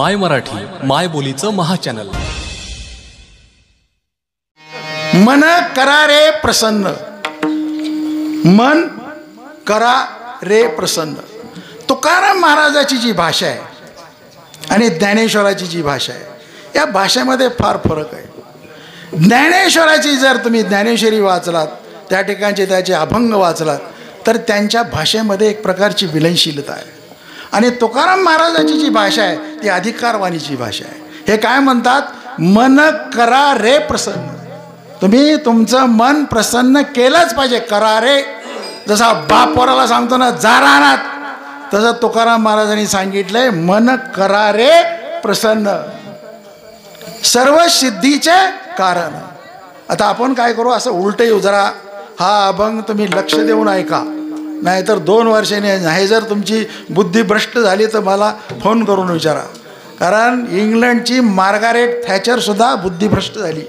माय मराठी माय बोलीचं महाचॅनल मन करा रे प्रसन्न. मन करा रे प्रसन्न. तुकाराम महाराजाची जी भाषा आहे आणि ज्ञानेश्वराची जी भाषा आहे या भाषेमध्ये फार फरक आहे. ज्ञानेश्वराची जर तुम्ही ज्ञानेश्वरी वाचलात त्या ठिकाणचे त्याचे अभंग वाचलात तर त्यांच्या भाषेमध्ये एक प्रकारची विलनशीलता आहे. आणि तुकाराम महाराजाची जी भाषा आहे ती अधिकारवाणीची भाषा आहे. हे काय म्हणतात? मन करा रे प्रसन्न. तुम्ही तुमचं मन प्रसन्न केलंच पाहिजे करा रे. जसा बाप पोराला सांगतो ना जा राहणार तसं तुकाराम महाराजांनी सांगितलंय मन करा रे प्रसन्न. सर्व सिद्धीचे कारण. आता आपण काय करू? असं उलट येऊ जरा. हा अभंग तुम्ही लक्ष देऊन ऐका. नाहीतर दोन वर्षाने नाही जर तुमची बुद्धी भ्रष्ट झाली तर मला फोन करून विचारा. कारण इंग्लंडची मार्गारेट थॅचरसुद्धा बुद्धिभ्रष्ट झाली.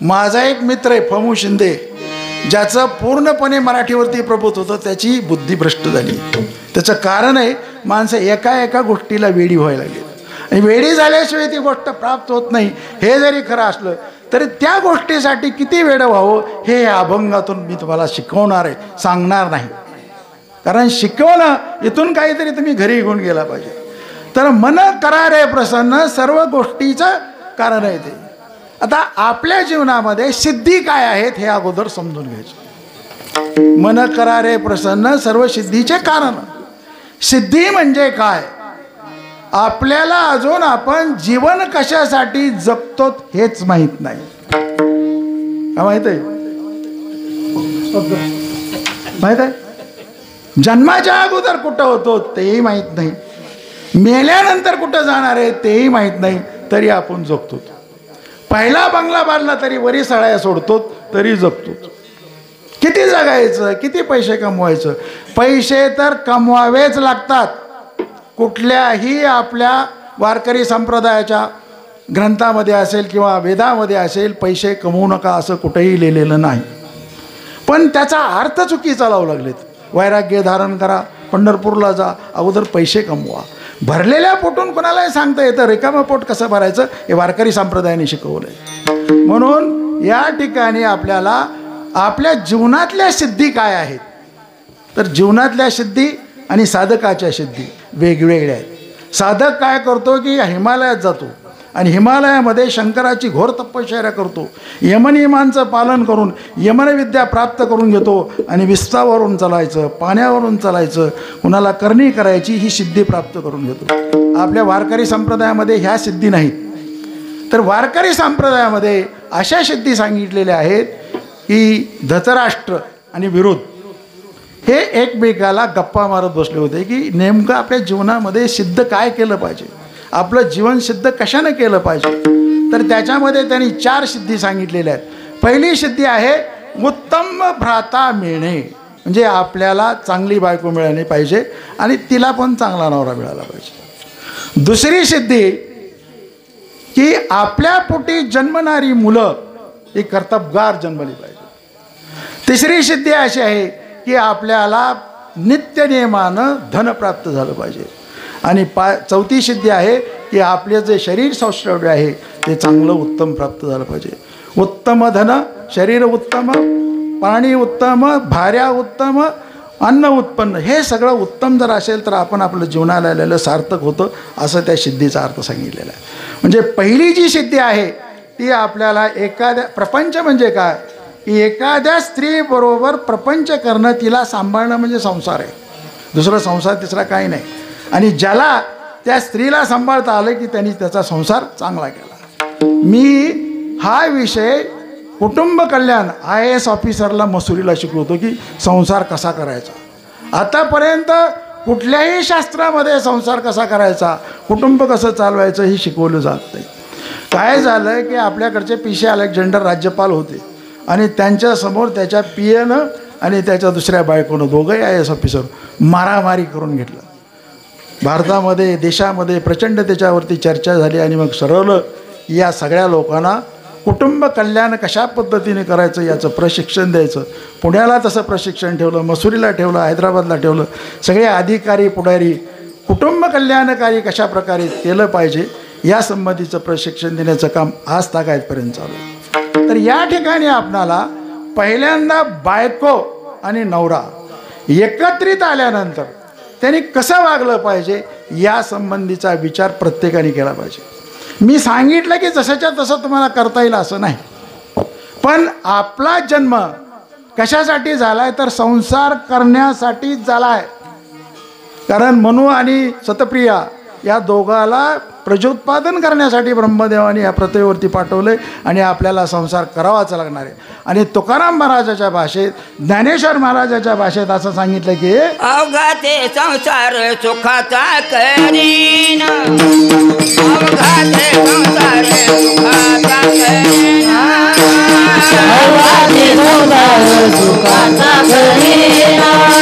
माझा एक मित्र आहे फमू शिंदे. ज्याचं पूर्णपणे मराठीवरती प्रभुत्व होतं त्याची बुद्धिभ्रष्ट झाली. त्याचं कारण आहे माणसं एका एका गोष्टीला वेडी व्हायला लागली. आणि वेडी झाल्याशिवाय ती गोष्ट प्राप्त होत नाही हे जरी खरं असलं तरी त्या गोष्टीसाठी किती वेळ व्हावं हे या अभंगातून मी तुम्हाला शिकवणार आहे सांगणार नाही. कारण शिकवणं इथून काहीतरी तुम्ही घरी घेऊन गेला पाहिजे. तर मन करा रे प्रसन्न सर्व गोष्टीचं कारण आहे ते. आता आपल्या जीवनामध्ये सिद्धी काय आहेत हे अगोदर समजून घ्यायचं. मन करा रे प्रसन्न सर्व सिद्धीचे कारण. सिद्धी म्हणजे काय? आपल्याला अजून आपण जीवन कशासाठी जगतो हेच माहीत नाही. माहीत आहे? माहीत आहे? जन्माच्या अगोदर कुठं होतो तेही माहीत नाही. मेल्यानंतर कुठं जाणार आहे तेही माहीत नाही तरी आपण जगतो पहिला बंगला बांधला तरी वरी सळाया सोडतो तरी जगतो किती जगायचं किती पैसे कमवायचं? पैसे तर कमवावेच लागतात. कुठल्याही आपल्या वारकरी संप्रदायाच्या ग्रंथामध्ये असेल किंवा वेदामध्ये असेल पैसे कमवू नका असं कुठेही लिहिलेलं नाही. पण त्याचा अर्थ चुकीचा लावू लागलेत. वैराग्य धारण करा पंढरपूरला जा अगोदर पैसे कमवा. भरलेल्या पोटून कोणालाही सांगता येतं रिकामं पोट कसं भरायचं हे वारकरी संप्रदायाने शिकवलं आहे म्हणून या ठिकाणी आपल्याला आपल्या जीवनातल्या सिद्धी काय आहेत? तर जीवनातल्या सिद्धी आणि साधकाच्या सिद्धी वेगवेगळ्या आहेत. साधक काय करतो की हिमालयात जातो. आणि हिमालयामध्ये शंकराची घोर तपश्चर्या करतो. यमनियमांचं पालन करून यमनविद्या प्राप्त करून घेतो आणि विस्तावरून चालायचं पाण्यावरून चालायचं कुणाला करणी करायची ही सिद्धी प्राप्त करून घेतो. आपल्या वारकरी संप्रदायामध्ये ह्या सिद्धी नाहीत. तर वारकरी संप्रदायामध्ये अशा सिद्धी सांगितलेल्या आहेत की धतराष्ट्र आणि विरोध हे एकमेकाला गप्पा मारत बसले होते की नेमकं आपल्या जीवनामध्ये सिद्ध काय केलं पाहिजे? आपलं जीवन सिद्ध कशानं केलं पाहिजे? तर त्याच्यामध्ये त्यांनी चार सिद्धी सांगितलेल्या आहेत. पहिली सिद्धी आहे उत्तम भ्राता मिळणे. म्हणजे आपल्याला चांगली बायको मिळाली पाहिजे आणि तिला पण चांगला नवरा मिळाला पाहिजे. दुसरी सिद्धी की आपल्या पोटी जन्मणारी मुलं ही कर्तबगार जन्मली पाहिजे. तिसरी सिद्धी अशी आहे की आपल्याला नित्यनियमानं धन प्राप्त झालं पाहिजे. आणि पा चौथी सिद्धी आहे की आपले जे शरीर सौष्ठव्य आहे ते चांगलं उत्तम प्राप्त झालं पाहिजे. उत्तम धन शरीर उत्तम पाणी उत्तम भाऱ्या उत्तम अन्न उत्पन्न हे सगळं उत्तम जर असेल तर आपण आपलं जीवनाला आलेलं सार्थक होतं असं त्या सिद्धीचा अर्थ सांगितलेला आहे. म्हणजे पहिली जी सिद्धी आहे ती आपल्याला एखाद्या प्रपंच म्हणजे काय? की एखाद्या स्त्रीबरोबर प्रपंच करणं तिला सांभाळणं म्हणजे संसार आहे. दुसरं संसार तिसरा काही नाही. आणि ज्याला त्या स्त्रीला सांभाळता आलं की त्यांनी त्याचा संसार चांगला केला. मी हा विषय कुटुंब कल्याण आय एस ऑफिसरला मसुरीला शिकलो होतो की संसार कसा करायचा. आतापर्यंत कुठल्याही शास्त्रामध्ये संसार कसा करायचा कुटुंब कसं चालवायचं हे शिकवलं जात नाही. काय झालं की आपल्याकडचे पी सी अलेक्झांडर राज्यपाल होते आणि त्यांच्यासमोर त्याच्या पी आणि त्याच्या दुसऱ्या बायकोनं दोघंही आय एस ऑफिसर मारामारी करून घेतलं. भारतामध्ये देशामध्ये प्रचंड त्याच्यावरती चर्चा झाली आणि मग सरवलं या सगळ्या लोकांना कुटुंब कल्याण कशा पद्धतीने करायचं याचं प्रशिक्षण द्यायचं. पुण्याला तसं प्रशिक्षण ठेवलं मसुरीला ठेवलं हैदराबादला ठेवलं. सगळे अधिकारी पुढारी कुटुंब कल्याणकारी कशा प्रकारे केलं पाहिजे या संबंधीचं प्रशिक्षण देण्याचं काम आज तागायतपर्यंत चालू तर या ठिकाणी आपणाला पहिल्यांदा बायको आणि नवरा एकत्रित आल्यानंतर त्यांनी कसं वागलं पाहिजे या संबंधीचा विचार प्रत्येकाने केला पाहिजे. मी सांगितलं की जसंच्या तसं तुम्हाला करता येईल असं नाही. पण आपला जन्म कशासाठी झाला आहे तर संसार करण्यासाठीच झाला आहे कारण मनू आणि सतप्रिया या दोघाला प्रजोत्पादन करण्यासाठी ब्रह्मदेवाने या पृथ्वीवरती पाठवलंय आणि आपल्याला संसार करावाच लागणार आहे. आणि तुकाराम महाराजाच्या भाषेत ज्ञानेश्वर महाराजाच्या भाषेत असं सांगितलं की अवघाते संसार सुखाचा करीन. अवघाते संसार सुखाचा करीन. अवघाते संसार सुखाचा करीना.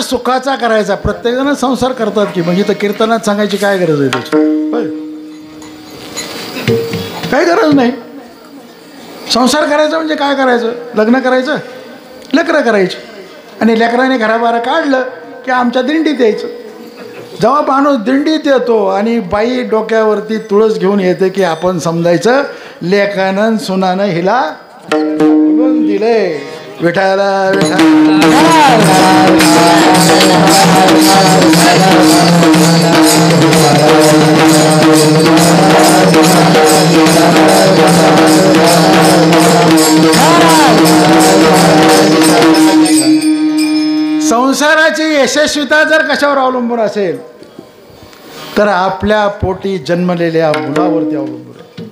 संसार सुखाचा करायचा. प्रत्येकजण संसार करतात की म्हणजे तर कीर्तनात सांगायची काय गरज आहे त्याची? काही गरज नाही. संसार करायचा म्हणजे काय करायचं? लग्न करायचं? लेकरं करायची. आणि लेकराने घराबाहेर काढलं की आमच्या दिंडीत यायचं. जेव्हा माणूस दिंडीत येतो आणि बाई डोक्यावरती तुळस घेऊन येते की आपण समजायचं लेखानं सुनानं हिला दिलंय. विठाला संसाराची यशस्वीता जर कशावर अवलंबून असेल तर आपल्या पोटी जन्मलेल्या मुलावरती अवलंबून आहे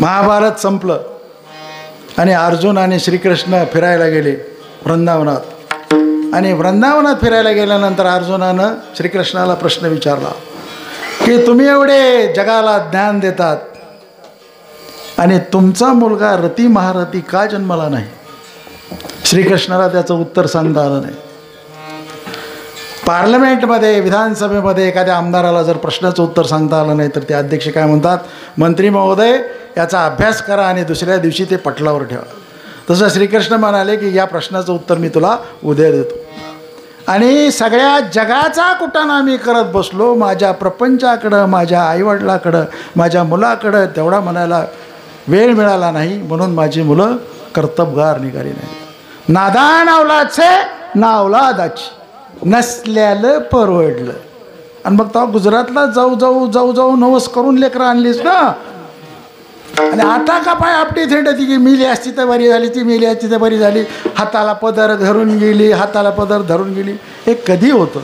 महाभारत संपलं. आणि अर्जुन आणि श्रीकृष्ण फिरायला गेले वृंदावनात. आणि वृंदावनात फिरायला गेल्यानंतर अर्जुनानं श्रीकृष्णाला प्रश्न विचारला की तुम्ही एवढे जगाला ज्ञान देतात आणि तुमचा मुलगा रती महारथी का जन्माला नाही? श्रीकृष्णाला त्याचं उत्तर सांगता आलं नाही. पार्लमेंटमध्ये विधानसभेमध्ये एखाद्या आमदाराला जर प्रश्नाचं उत्तर सांगता आलं नाही तर ते अध्यक्ष काय म्हणतात? मंत्री महोदय याचा अभ्यास करा आणि दुसऱ्या दिवशी ते पटलावर ठेवा. तसं श्रीकृष्ण म्हणाले की या प्रश्नाचं उत्तर मी तुला उद्या देतो. आणि सगळ्या जगाचा कुटाणा मी करत बसलो माझ्या प्रपंचाकडं माझ्या आईवडिलाकडं माझ्या मुलाकडं तेवढा म्हणायला वेळ मिळाला नाही म्हणून माझी मुलं कर्तबगार निघाली नाही नादान अवलादचे ना अवलादाची नसल्यालं परवडलं. आणि मग तेव्हा गुजरातला जाऊ जाऊ जाऊ जाऊ नवस करून लेकरं आणलीस ना? आणि आता का पाय आपटी थेंडती की मिली असती तर बरी झाली ती मिली असती तर बरी झाली. हाताला पदर धरून गेली हाताला पदर धरून गेली. हे कधी होतं?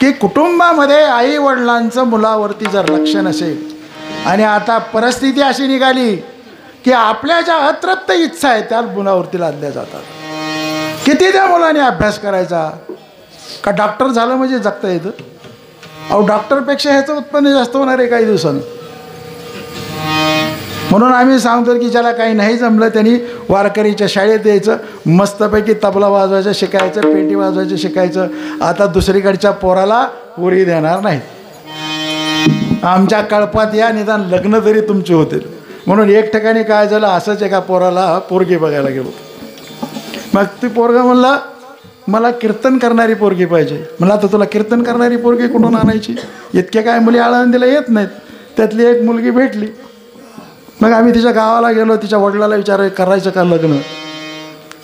की कुटुंबामध्ये आई वडिलांचं मुलावरती जर लक्ष नसेल आणि आता परिस्थिती अशी निघाली की आपल्या ज्या अतृप्त इच्छा आहेत त्या मुलावरती लादल्या जातात. किती त्या मुलाने अभ्यास करायचा? का डॉक्टर झालं म्हणजे जगता येतं? अहो डॉक्टरपेक्षा ह्याचं उत्पन्न जास्त होणार आहे काही दिवसानं. म्हणून आम्ही सांगतो की ज्याला काही नाही जमलं त्यांनी वारकरीच्या शाळेत यायचं मस्तपैकी तबला वाजवायचं शिकायचं पेटी वाजवायचं शिकायचं. आता दुसरीकडच्या पोराला उरी देणार नाहीत. आमच्या कळपात या निदान लग्न तरी तुमचे होते म्हणून एक ठिकाणी काय झालं असंच एका पोराला पोरगी बघायला गेलो. मग ती पोरगा म्हणला मला कीर्तन करणारी पोरगी पाहिजे. मला तर तुला कीर्तन करणारी पोरगी कुठून आणायची? इतक्या काय मुली आळंदीला येत नाहीत. त्यातली एक मुलगी भेटली. मग आम्ही तिच्या गावाला गेलो तिच्या वडिलाला विचार करायचं का लग्न?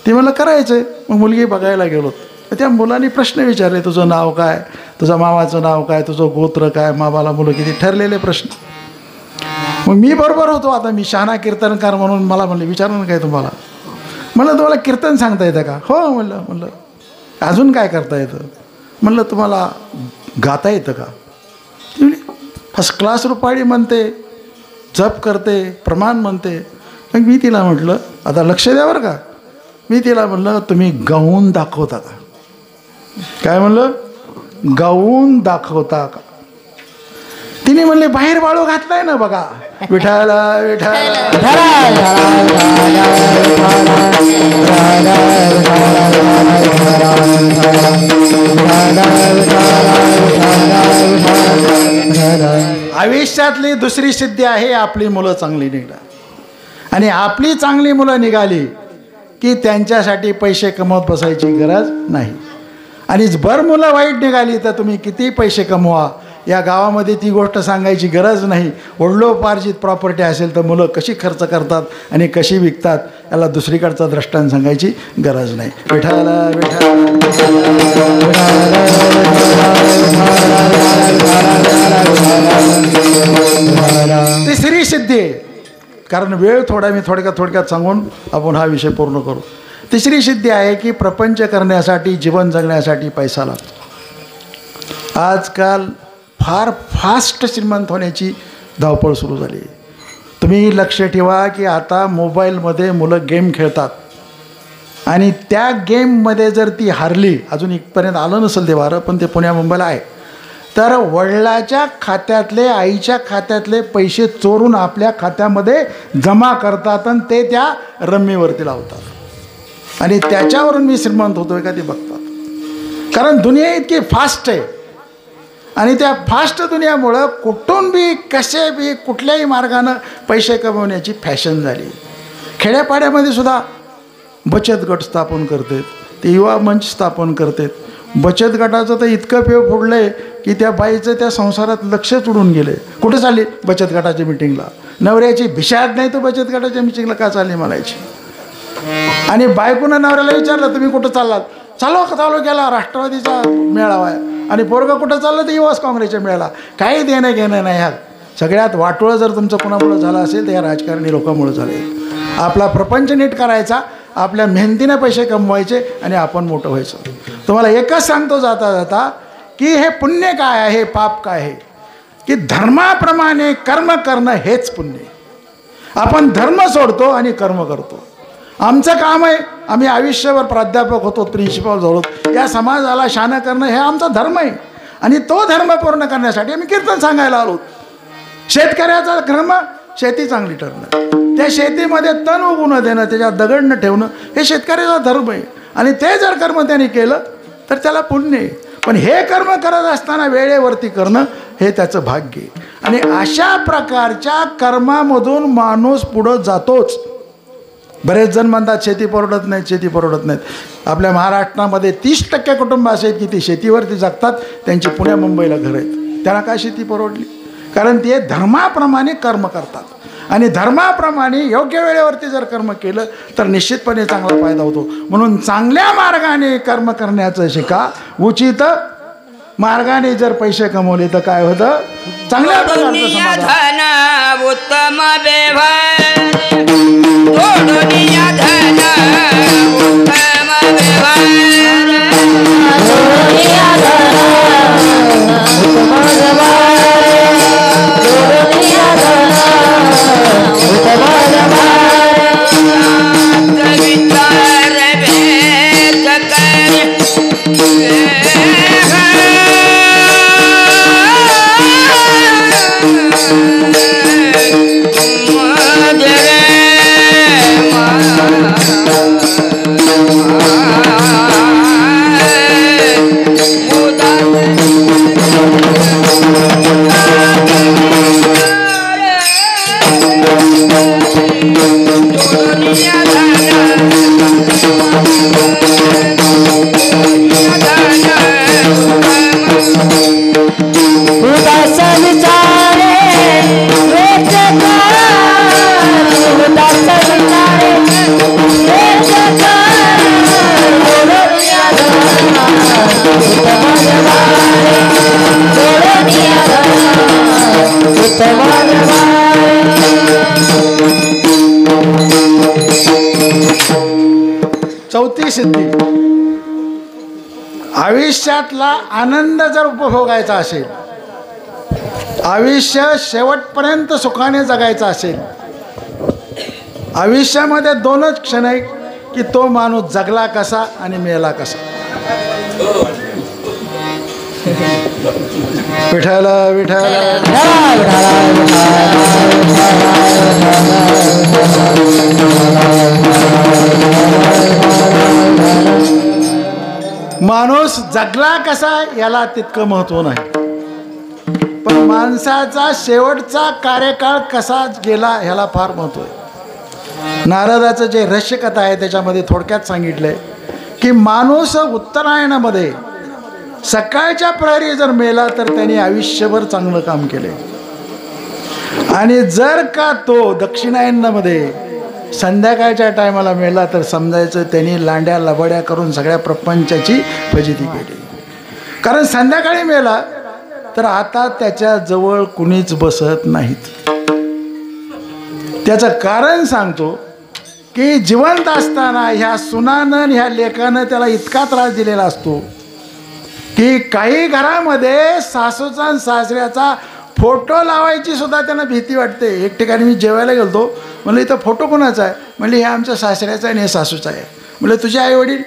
ती म्हणलं करायचं आहे मग मुलगी बघायला गेलो. त्या मुलांनी प्रश्न विचारले तुझं नाव काय? तुझं मामाचं नाव काय? तुझं गोत्र काय? मामाला मुलं किती? ठरलेले प्रश्न. मग मी बरोबर होतो. आता मी शहाणा कीर्तनकार म्हणून मला म्हणले विचारलं काय तुम्हाला. म्हणलं तुम्हाला कीर्तन सांगता येतं का? हो म्हणलं म्हणलं. अजून काय करता येतं? म्हणलं तुम्हाला गाता येतं का? फर्स्ट क्लास रुपाळी म्हणते जप करते प्रमाण म्हणते. मग मी तिला म्हटलं आता लक्ष द्या बरं का. मी तिला म्हणलं तुम्ही गाऊन दाखवता का? काय म्हणलं? गाऊन दाखवता का? तिने म्हणले बाहेर बाळू घातलाय ना बघा. विठाला विठाल आयुष्यातली दुसरी सिद्धी आहे आपली मुलं चांगली निघणार. आणि आपली चांगली मुलं निघाली की त्यांच्यासाठी पैसे कमवत बसायची गरज नाही. आणि भर मुलं वाईट निघाली तर तुम्ही किती पैसे कमवा? या गावामध्ये ती गोष्ट सांगायची गरज नाही. वडलोपार्जित प्रॉपर्टी असेल तर मुलं कशी खर्च करतात आणि कशी विकतात याला दुसरीकडचा दृष्टांत सांगायची गरज नाही. विठाला विठाला तिसरी सिद्धी. आहे कारण वेळ थोडा मी थोडक्यात थोडक्यात सांगून आपण हा विषय पूर्ण करू. तिसरी सिद्धी आहे की प्रपंच करण्यासाठी जीवन जगण्यासाठी पैसा लागतो. आजकाल फार फास्ट श्रीमंत होण्याची धावपळ सुरू झाली. आहे तुम्ही लक्ष ठेवा की आता मोबाईलमध्ये मुलं गेम खेळतात. आणि त्या गेममध्ये जर ती हारली अजून इथपर्यंत आलं नसेल ते वारं पण ते पुण्या मुंबईला आहे. तर वडिलाच्या खात्यातले आईच्या खात्यातले पैसे चोरून आपल्या खात्यामध्ये जमा करतात आणि ते त्या रम्मीवरती लावतात. आणि त्याच्यावरून मी श्रीमंत होतोय का ते बघतात. कारण दुनिया इतकी फास्ट आहे. आणि त्या फास्ट दुनियामुळं कुठून बी कसे बी कुठल्याही मार्गानं पैसे कमवण्याची फॅशन झाली. खेड्यापाड्यामध्ये सुद्धा बचत गट स्थापन करतात ते युवा मंच स्थापन करतात. बचत गटाचं तर इतकं पेव फोडलं आहे की त्या बाईचं त्या संसारात लक्षच उडून गेले कुठे चालली बचत गटाच्या मिटिंगला नवऱ्याची भिशाद नाही तर बचत गटाच्या मिटिंगला का चालली म्हणायची? आणि बायकोनं नवऱ्याला विचारलं तुम्ही कुठं चाललात? चालू का चालू केला? राष्ट्रवादीचा मेळावा आहे. आणि पोरगा कुठं चाललं? तर युवास काँग्रेसच्या मेळाला काही देणं घेणं नाही ह्या सगळ्यात वाटोळं जर तुमचं कोणामुळं झालं असेल तर या राजकारणी लोकांमुळं झालं. आपला प्रपंच नीट करायचा आपल्या मेहनतीने पैसे कमवायचे आणि आपण मोठं व्हायचं. तुम्हाला एकच सांगतो जाता जाता की हे पुण्य काय आहे पाप काय आहे? की धर्माप्रमाणे कर्म करणं हेच पुण्य आपण धर्म सोडतो आणि कर्म करतो. आमचं काम आहे. आम्ही आयुष्यभर प्राध्यापक होतो प्रिन्सिपल झालो. या समाजाला शान करणं हे आमचा धर्म आहे. आणि तो धर्म पूर्ण करण्यासाठी आम्ही कीर्तन सांगायला आलो. शेतकऱ्याचा धर्म शेती चांगली ठरणं. त्या शेतीमध्ये तण उगू देणं त्याच्यात दगड न ठेवणं हे शेतकऱ्याचा धर्म आहे. आणि ते जर कर्म त्यांनी केलं तर त्याला पुण्य आहे. पण हे कर्म करत असताना वेळेवरती करणं हे त्याचं भाग्य आहे. आणि अशा प्रकारच्या कर्मामधून माणूस पुढं जातोच. बरेच जण म्हणतात शेती परवडत नाहीत शेती परवडत नाहीत. आपल्या महाराष्ट्रामध्ये तीस टक्के कुटुंब असे आहेत की ती शेतीवरती जगतात त्यांची पुण्या मुंबईला घर आहेत. त्यांना काय शेती परवडली? कारण ते धर्माप्रमाणे कर्म करतात. आणि धर्माप्रमाणे योग्य वेळेवरती जर कर्म केलं तर निश्चितपणे चांगला फायदा होतो. म्हणून चांगल्या मार्गाने कर्म करण्याचं शिका. उचित मार्गाने जर पैसे कमवले तर काय होतं? चांगल्या प्रकारचं दुनिया समाधान धन उत्तम व्यवहार आयुष्यातला आनंद जर उपभोगायचा असेल आयुष्य शेवटपर्यंत सुखाने जगायचं असेल आयुष्यामध्ये दोनच क्षण आहे की तो माणूस जगला कसा आणि मेला कसा. विठाला विठाला माणूस जगला कसा याला तितकं महत्त्व नाही. पण माणसाचा शेवटचा कार्यकाळ कसा गेला ह्याला फार महत्त्व आहे. नारदाचं जे रहस्यकथा आहे त्याच्यामध्ये थोडक्यात सांगितलंय की माणूस उत्तरायणामध्ये सकाळच्या प्रहरी जर मेला तर त्यांनी आयुष्यभर चांगलं काम केले आणि जर का तो दक्षिणायनामध्ये संध्याकाळच्या टायमाला मेला तर समजायचं त्यांनी लांड्या लबड्या करून सगळ्या प्रपंचाची फजिती केली. कारण संध्याकाळी मेला तर आता त्याच्याजवळ कुणीच बसत नाहीत. त्याचं कारण सांगतो की जिवंत असताना ह्या सुनानं ह्या लेखानं त्याला इतका त्रास दिलेला असतो की काही घरामध्ये सासूचा आणि सासऱ्याचा फोटो लावायची सुद्धा त्यांना भीती वाटते. एक ठिकाणी मी जेवायला गेलतो. म्हणलं इथं फोटो कोणाचा आहे? म्हणले हे आमच्या सासऱ्याचा आहे आणि हे सासूचा आहे. म्हणलं तुझे आई वडील?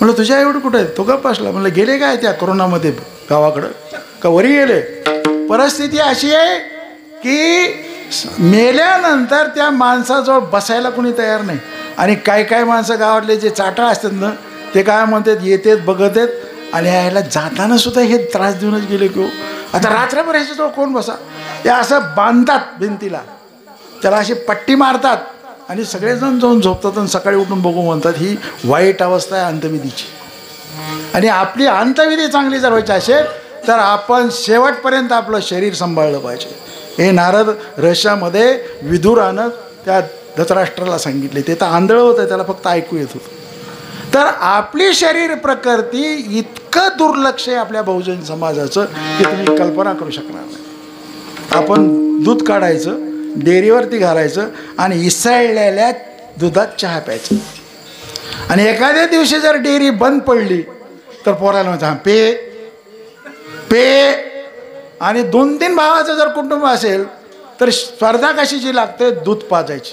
म्हणलं तुझे आई वडील कुठे आहेत? तो गप असला म्हणलं गेले काय त्या कोरोनामध्ये गावाकडं? का वरी गेले? परिस्थिती अशी आहे की मेल्यानंतर त्या माणसाजवळ बसायला कोणी तयार नाही. आणि काय काय माणसं गावातले जे चाटा असतात ना ते काय म्हणतात येतात बघत आहेत आणि यायला जाताना सुद्धा हे त्रास देऊनच गेले की हो. आता रात्रभर ह्याच्याजवळ कोण बसा? ते असं बांधतात भिंतीला. त्याला अशी पट्टी मारतात आणि सगळेजण जाऊन झोपतात आणि सकाळी उठून बघू म्हणतात ही वाईट अवस्था आहे अंतविधीची आणि आपली अंतविधी चांगली जर व्हायची असेल तर आपण शेवटपर्यंत आपलं शरीर सांभाळलं पाहिजे. हे नारद रशामध्ये विदुरानं त्या धतराष्ट्राला सांगितले. ते तर आंधळं होतं त्याला फक्त ऐकू येत होतं. तर आपली शरीर प्रकृती इतकं दुर्लक्ष आहे आपल्या बहुजन समाजाचं की तुम्ही कल्पना करू शकणार नाही. आपण दूध काढायचं डेअरीवरती घालायचं आणि इसळलेल्या दुधात चहा प्यायचं. आणि एखाद्या दिवशी जर डेअरी बंद पडली तर पोराला म्हणतो "हां, पे पे. आणि दोन तीन भावाचं जर कुटुंब असेल तर स्पर्धा कशीची लागते दूध पाजायची.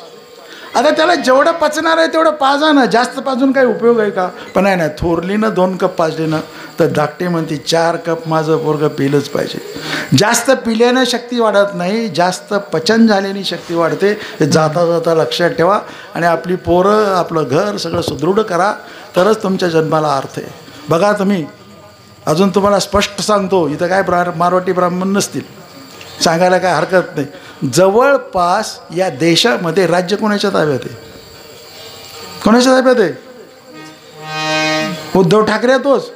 आता त्याला जेवढं पचणार आहे तेवढं पाजा ना जास्त पाजून काही उपयोग आहे का? पण नाही नाही. थोरलीनं दोन कप पाजली ना तर धाकटे म्हणते चार कप माझं पोरगं पिलंच पाहिजे. जास्त पिल्यानं शक्ती वाढत नाही जास्त पचन झाल्याने शक्ती वाढते. हे जाता जाता लक्षात ठेवा. आणि आपली पोरं आपलं घर सगळं सुदृढ करा. तरच तुमच्या जन्माला अर्थ आहे. बघा तुम्ही. अजून तुम्हाला स्पष्ट सांगतो इथं काय ब्रा मारवाटी ब्राह्मण नसतील. सांगायला काय हरकत नाही. जवळपास या देशामध्ये राज्य कोणाच्या ताब्यात आहे? कोणाच्या ताब्यात आहे? उद्धव ठाकरे तोच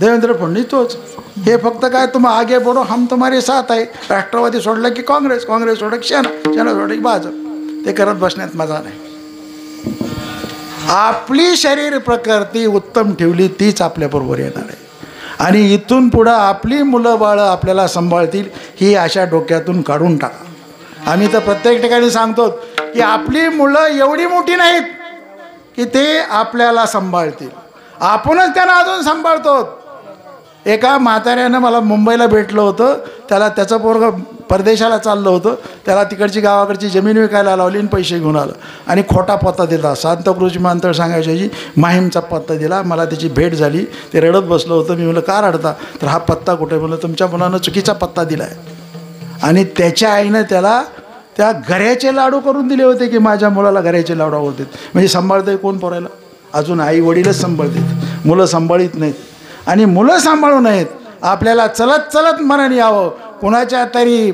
देवेंद्र फडणवीस तोच. हे फक्त काय तुम आगे बोलो हम तुम्हारे साथ आहे. राष्ट्रवादी सोडलं की काँग्रेस काँग्रेस सोडलं की सेना सेना सोडलं की भाजप. ते करत बसण्यात मजा नाही. आपली शरीर प्रकृती उत्तम ठेवली तीच आपल्याबरोबर येणार आहे. आणि इथून पुढं आपली मुलं बाळं आपल्याला सांभाळतील ही अशा डोक्यातून काढून टाका. आम्ही तर प्रत्येक ठिकाणी सांगतो की आपली मुलं एवढी मोठी नाहीत की ते आपल्याला सांभाळतील. आपणच त्यांना अजून सांभाळतो एका म्हाताऱ्यानं मला मुंबईला भेटलं होतं. त्याला त्याचं पोरग परदेशाला चाललं होतं. त्याला तिकडची गावाकडची जमीन विकायला लावली आणि पैसे घेऊन आलं. आणि खोटा पत्ता दिला. सांतकृषी विमानतळ सांगायची माहीमचा पत्ता दिला. मला त्याची भेट झाली. ते रडत बसलं होतं. मी म्हणलं का रडता? तर हा पत्ता कुठे? म्हणलं तुमच्या मुलानं चुकीचा पत्ता दिला आहे आणि त्याच्या आईनं त्याला त्या घऱ्याचे लाडू करून दिले होते की माझ्या मुलाला घऱ्याचे लाडू आवडतात. म्हणजे सांभाळतंय कोण पोरायला? अजून आई वडीलच सांभाळतात. मुलं सांभाळीत नाहीत. आणि मुलं सांभाळू नयेत आपल्याला चलत चलत मरण यावं. कुणाच्या तरी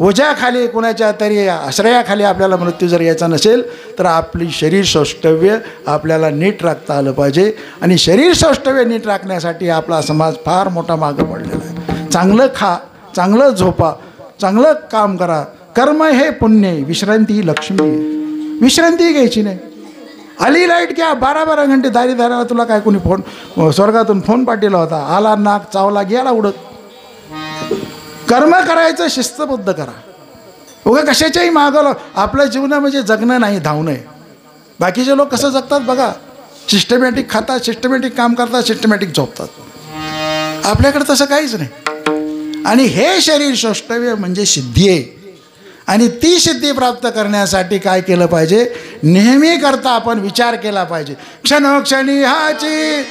ओझ्याखाली कुणाच्या तरी आश्रयाखाली आपल्याला मृत्यू जर यायचा नसेल तर आपली शरीर सौष्टव्य आपल्याला नीट राखता आलं पाहिजे. आणि शरीर सौष्टव्य नीट राखण्यासाठी आपला समाज फार मोठा मागं पडलेला आहे. चांगलं खा चांगलं झोपा चांगलं काम करा. कर्म हे पुण्य आहे. विश्रांती ही लक्ष्मी आहे. विश्रांती घ्यायची नाही. आली लाइट घ्या. बारा बारा घंटे दारी दाराला तुला काय कोणी फोन स्वर्गातून फोन पाठवला होता. आला नाक चावला गेला उडत. कर्म करायचं शिस्तबद्ध करा. उगा कशाच्याही मागवलं आपल्या जीवना म्हणजे जगणं नाही धावणं आहे. बाकीचे लोक कसं जगतात बघा. सिस्टमॅटिक खातात सिस्टमॅटिक काम करतात सिस्टमॅटिक झोपतात. आपल्याकडे तसं काहीच नाही. आणि हे शरीर सौष्टव्य म्हणजे सिद्धी आहे. आणि ती सिद्धी प्राप्त करण्यासाठी काय केलं पाहिजे? नेहमी करता आपण विचार केला पाहिजे. क्षणोक्षणी हाची.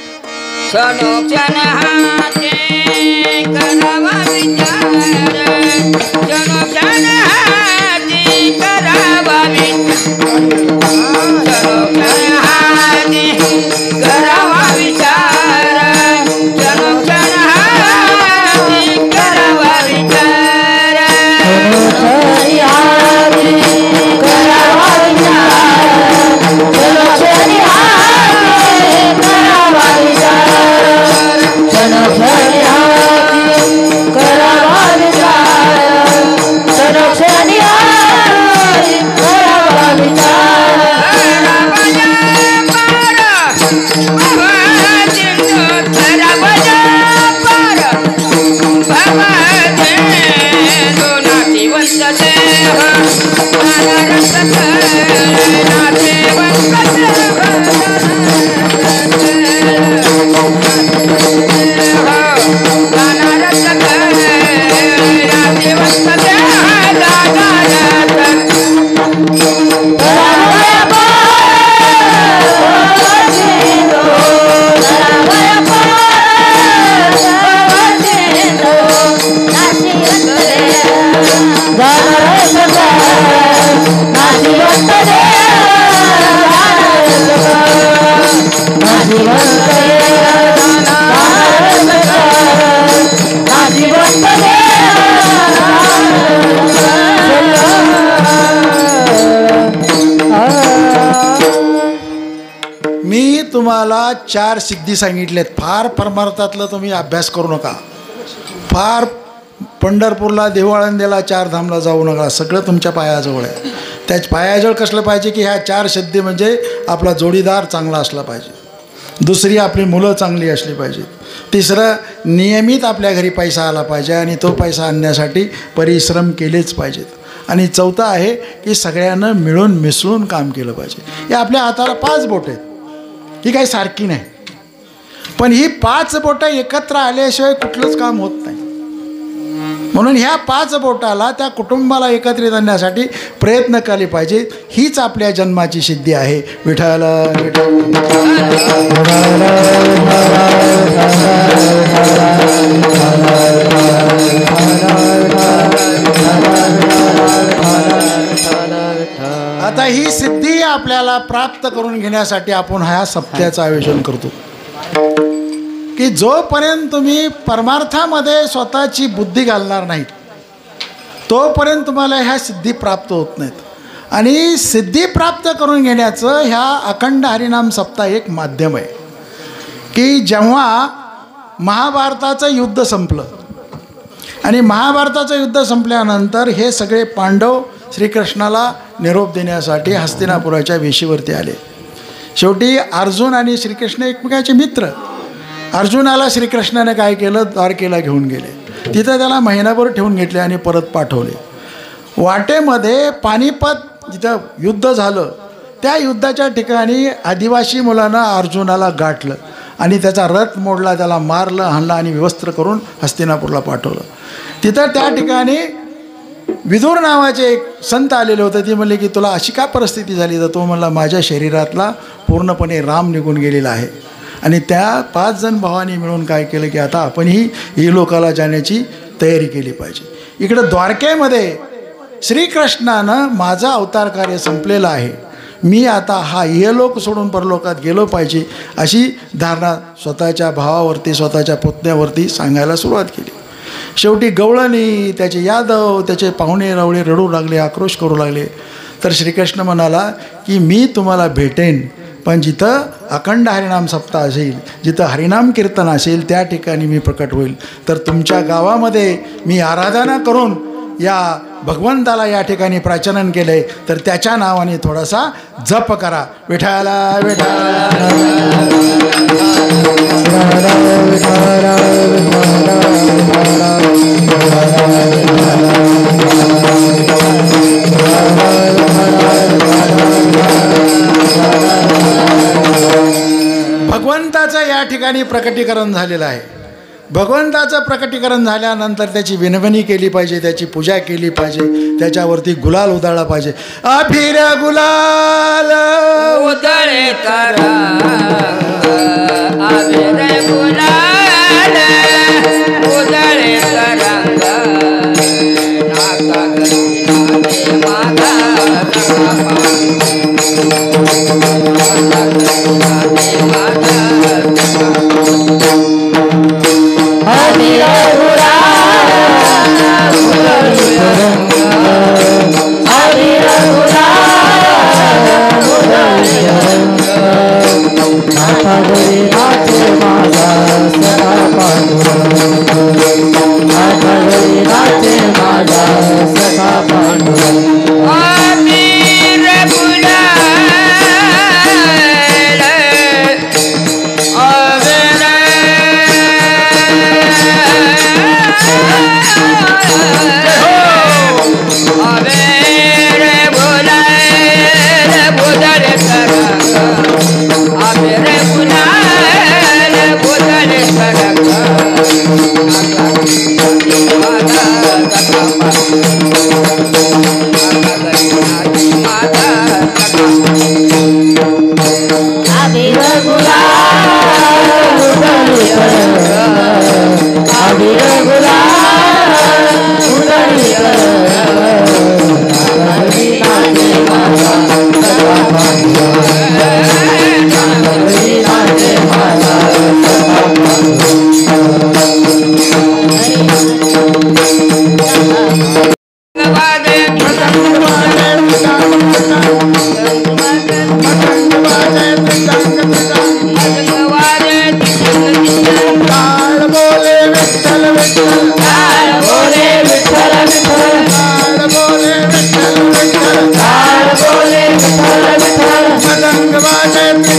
चार सिद्धी सांगितलेत. फार परमार्थातलं तुम्ही अभ्यास करू नका. फार पंढरपूरला देवाळंदेला चार धामला जाऊ नका. सगळं तुमच्या पायाजवळ आहे. त्याच पायाजवळ कसलं पाहिजे की ह्या चार सिद्धी म्हणजे आपला जोडीदार चांगला असला पाहिजे. दुसरी आपली मुलं चांगली असली पाहिजेत तिसरं नियमित आपल्या घरी पैसा आला पाहिजे आणि तो पैसा आणण्यासाठी परिश्रम केलेच पाहिजेत. आणि चौथं आहे की सगळ्यांना मिळून मिसळून काम केलं पाहिजे. हे आपल्या हाताला पाच बोट आहेत. ही काही सारखी नाही. पण ही पाच बोटं एकत्र आल्याशिवाय कुठलंच काम होत नाही. म्हणून ह्या पाच बोटाला त्या कुटुंबाला एकत्रित आणण्यासाठी प्रयत्न केले पाहिजे. हीच आपल्या जन्माची सिद्धी आहे. विठाल विठ्ठल. आता ही सिद्धी आपल्याला प्राप्त करून घेण्यासाठी आपण ह्या सप्त्याचं आयोजन करतो. की जोपर्यंत तुम्ही परमार्थामध्ये स्वतःची बुद्धी घालणार नाहीत तोपर्यंत तुम्हाला ह्या सिद्धी प्राप्त होत नाहीत. आणि सिद्धी प्राप्त करून घेण्याचं ह्या अखंड हरिनाम सप्ताह एक माध्यम आहे. की जेव्हा महाभारताचं युद्ध संपलं आणि महाभारताचं युद्ध संपल्यानंतर हे सगळे पांडव श्रीकृष्णाला निरोप देण्यासाठी हस्तिनापुराच्या वेशीवरती आले. शेवटी अर्जुन आणि श्रीकृष्ण एकमेकाचे मित्र. अर्जुनाला श्रीकृष्णाने काय केलं? द्वारकेला घेऊन गेले. तिथं त्याला महिनाभर ठेवून घेतले आणि परत पाठवले. वाटेमध्ये पानिपत जिथं युद्ध झालं त्या युद्धाच्या ठिकाणी आदिवासी मुलानं अर्जुनाला गाठलं आणि त्याचा रथ मोडला त्याला मारलं हाणलं आणि विवस्त्र करून हस्तिनापूरला पाठवलं. तिथं त्या ठिकाणी विदूर नावाचे एक संत आलेले होते. ते म्हणले की तुला अशी का परिस्थिती झाली तर तो म्हणला माझ्या शरीरातला पूर्णपणे राम निघून गेलेला आहे. आणि त्या पाच जण भावांनी मिळून काय केलं की आता आपणही ही लोकाला जाण्याची तयारी केली पाहिजे. इकडं द्वारकेमध्ये श्रीकृष्णानं माझं अवतार कार्य संपलेलं आहे. मी आता हा इहलोक सोडून परलोकात गेलो पाहिजे अशी धारणा स्वतःच्या भावावरती स्वतःच्या पुतण्यावरती सांगायला सुरुवात केली. शेवटी गवळणी त्याचे यादव त्याचे पाहुणे रावळे रडू लागले आक्रोश करू लागले. तर श्रीकृष्ण म्हणाला की मी तुम्हाला भेटेन पण जिथं अखंड हरिनाम सप्ताह असेल जिथं हरिनाम कीर्तन असेल त्या ठिकाणी मी प्रकट होईल. तर तुमच्या गावामध्ये मी आराधना करून या भगवंताला या ठिकाणी प्राचलन केलं आहे तर त्याच्या नावाने थोडासा जप करा. विठाला भगवंताचं या ठिकाणी प्रकटीकरण झालेलं आहे. भगवंताचं प्रकटीकरण झाल्यानंतर त्याची विनवणी केली पाहिजे त्याची पूजा केली पाहिजे त्याच्यावरती गुलाल उधळला पाहिजे. अभिर गुलाल. उधळे करा गुलाल. Hey!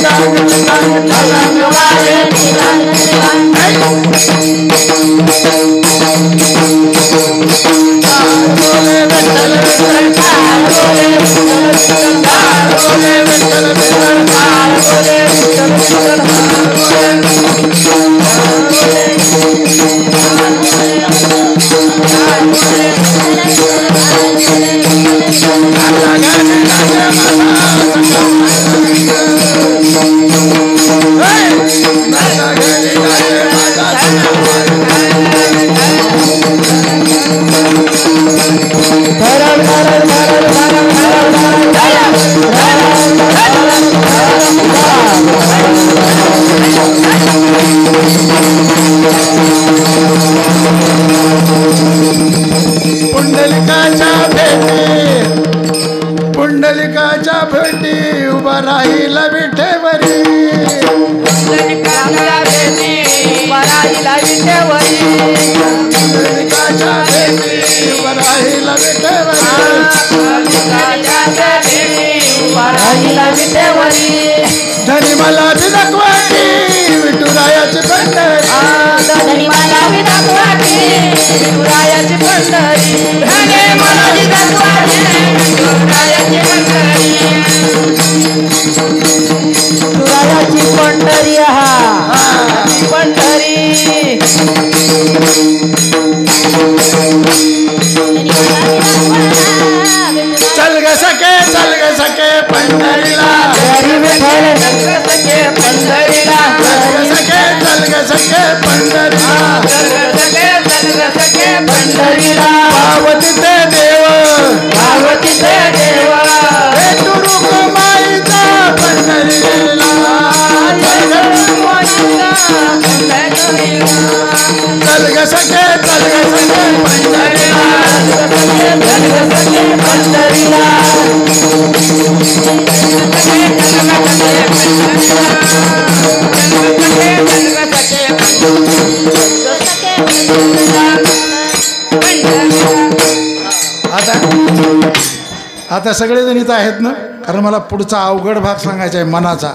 आता सगळेजण इथं आहेत ना कारण मला पुढचा अवघड भाग सांगायचा आहे मनाचा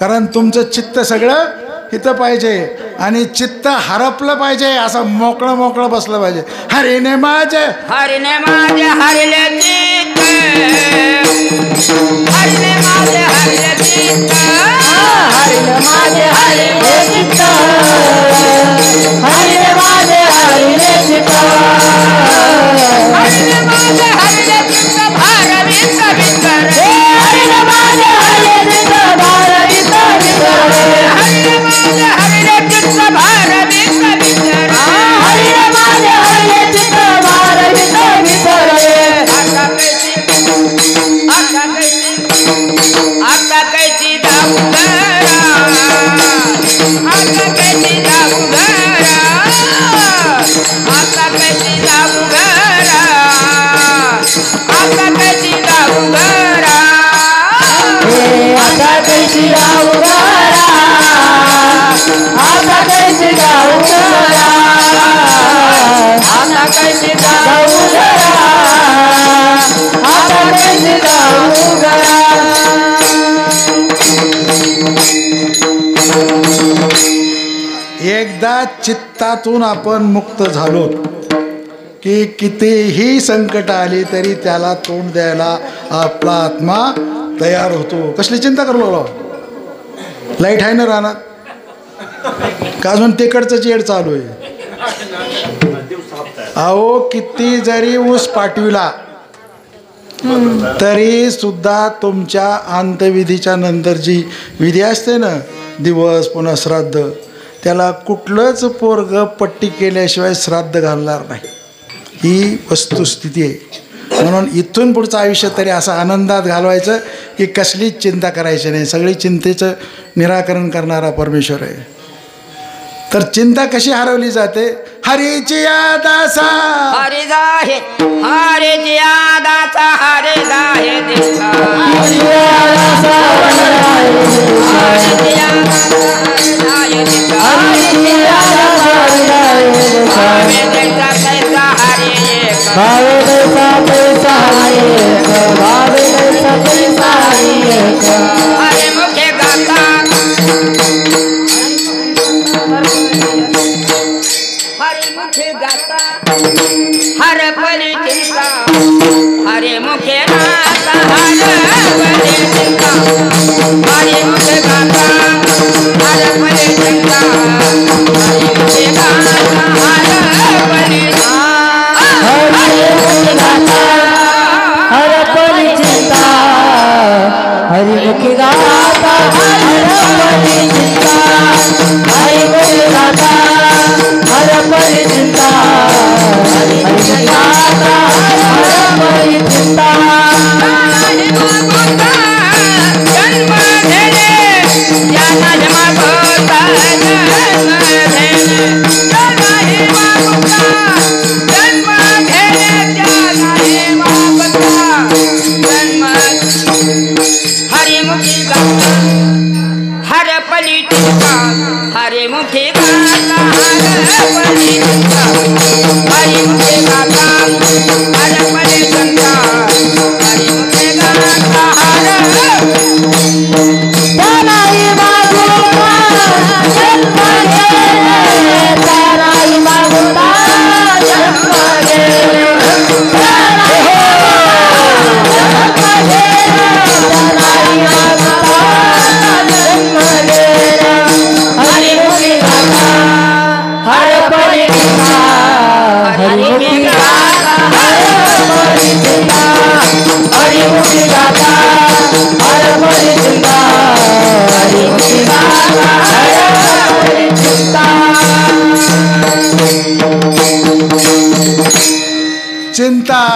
कारण तुमचं चित्त सगळं इथं पाहिजे आणि चित्त हरपलं पाहिजे असं मोकळं मोकळं बसलं पाहिजे हरीने माझे हरिने माझे हरिले चित्त हरिने माझे हरिले चित्त हरिले माझे हरिले चित्त हरिले माझे हरिले चित्त हरिले माझे हरिले चित्त चित्तातून आपण मुक्त झालो की कितीही संकट आली तरी त्याला तोंड द्यायला आपला आत्मा तयार होतो. कसली चिंता करू लागलो? लाइट आहे ना रानात? का अजून तिकडचं चेड चालू आहे? अहो किती जरी ऊस पाठविला तरी सुद्धा तुमच्या अंतविधीच्या नंतर जी विधी असते ना? दिवस पुन्हा श्राद्ध. त्याला कुठलंच पोरग पट्टी केल्याशिवाय श्राद्ध घालणार नाही. ही वस्तुस्थिती आहे. म्हणून इथून पुढचं आयुष्य तरी असं आनंदात घालवायचं की कसलीच चिंता करायची नाही. सगळी चिंतेचं निराकरण करणारा परमेश्वर आहे. तर चिंता कशी हरवली जाते? हरीची याद असा. हरे जाहे हरे जियादाचा हरे जाहे दिसा हरे जाहे दिसा भावे जैसा कैसा एक भावे पैसा पैसा एक.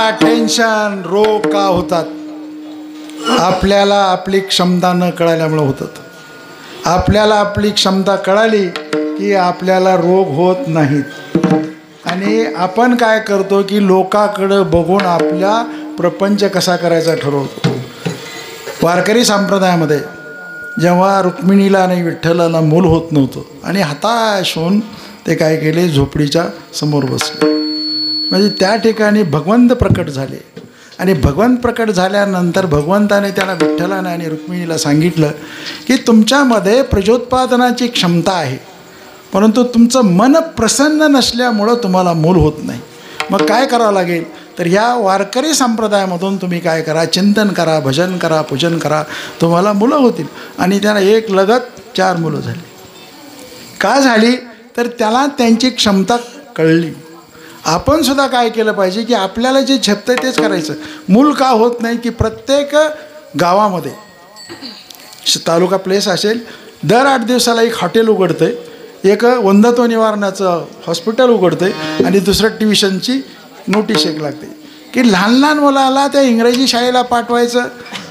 टेन्शन रोग का होतात. आपल्याला आपली क्षमता न कळाल्यामुळं होतात. आपल्याला आपली क्षमता कळाली की आपल्याला रोग होत नाहीत. आणि आपण काय करतो की लोकाकडं बघून आपला प्रपंच कसा करायचा ठरवतो. वारकरी संप्रदायामध्ये जेव्हा रुक्मिणीला आणि विठ्ठलाला मूल होत नव्हतं आणि हताश होऊन ते काय केले? झोपडीच्या समोर बसले. म्हणजे त्या ठिकाणी भगवंत प्रकट झाले. आणि भगवंत प्रकट झाल्यानंतर भगवंताने त्याला विठ्ठलाने आणि रुक्मिणीला सांगितलं की तुमच्यामध्ये प्रजोत्पादनाची क्षमता आहे. परंतु तुमचं मन प्रसन्न नसल्यामुळं तुम्हाला मूल होत नाही. मग काय करावं लागेल? तर ह्या वारकरी संप्रदायामधून तुम्ही काय करा? चिंतन करा भजन करा पूजन करा. तुम्हाला मुलं होतील. आणि त्यांना एक लगत चार मुलं झाली. का झाली? तर त्याला त्यांची क्षमता कळली. आपण सुद्धा काय केलं पाहिजे की आपल्याला जे झेपतं तेच करायचं. मूल का होत नाही की प्रत्येक गावामध्ये. तालुका प्लेस असेल दर आठ दिवसाला एक हॉटेल उघडतं आहे एक वंधत्व निवारणाचं हॉस्पिटल उघडतं आहे आणि दुसरं ट्युशनची नोटीस एक लागते. की लहान लहान मुलाला त्या इंग्रजी शाळेला पाठवायचं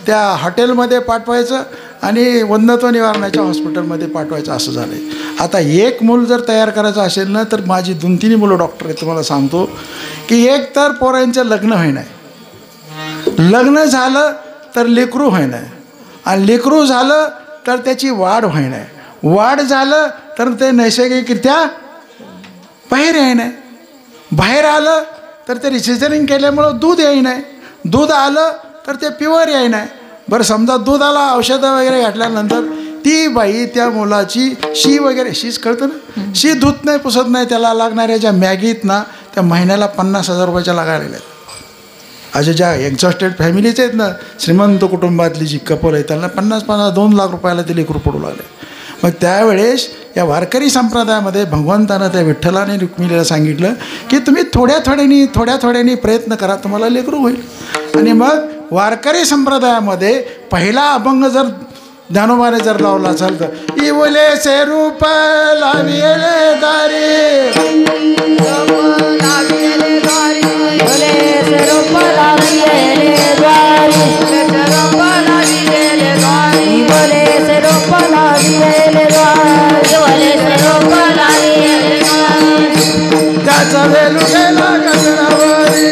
त्या हॉटेलमध्ये पाठवायचं आणि वंधत्व निवारणाच्या हॉस्पिटलमध्ये पाठवायचं असं झालं आहे आता एक मूल जर तयार करायचं असेल ना तर माझी दोन तिन्ही मुलं डॉक्टर आहेत तुम्हाला सांगतो की एक तर पोरांचं लग्न होईना. लग्न झालं तर लेकरू होईना. आणि लेकरू झालं तर त्याची वाढ होईना. वाढ झालं तर ते नैसर्गिकरित्या बाहेर येईना. बाहेर आलं तर ते रिसिजरिंग केल्यामुळं दूध येईना. दूध आलं तर ते प्युअर येईना. बरं समजा दुधाला औषधं वगैरे घातल्यानंतर ती बाई त्या मुलाची शी वगैरे शीच कळतं ना? शी धुत नाही पुसत नाही त्याला लागणाऱ्या ज्या मॅगीत ना त्या महिन्याला पन्नास हजार रुपयाच्या लागायला आहेत अशा ज्या एक्झॉस्टेड फॅमिलीचे आहेत ना श्रीमंत कुटुंबातली जी कपल आहे त्यांना पन्नास पन्नास दोन लाख रुपयाला ते लेकरू पडू लागले. मग त्यावेळेस या वारकरी संप्रदायामध्ये भगवंतानं त्या विठ्ठलाने रुक्मिणीला सांगितलं की तुम्ही थोड्या थोड्यानी थोड्या थोड्यानी प्रयत्न करा तुम्हाला लेकरू होईल. आणि मग वारकरी संप्रदायामध्ये पहिला अभंग जर ज्ञानोबाने जर लावला असेल तर इवले से रूप लाविले दारी. त्याचा वेलू गेला गगनावरी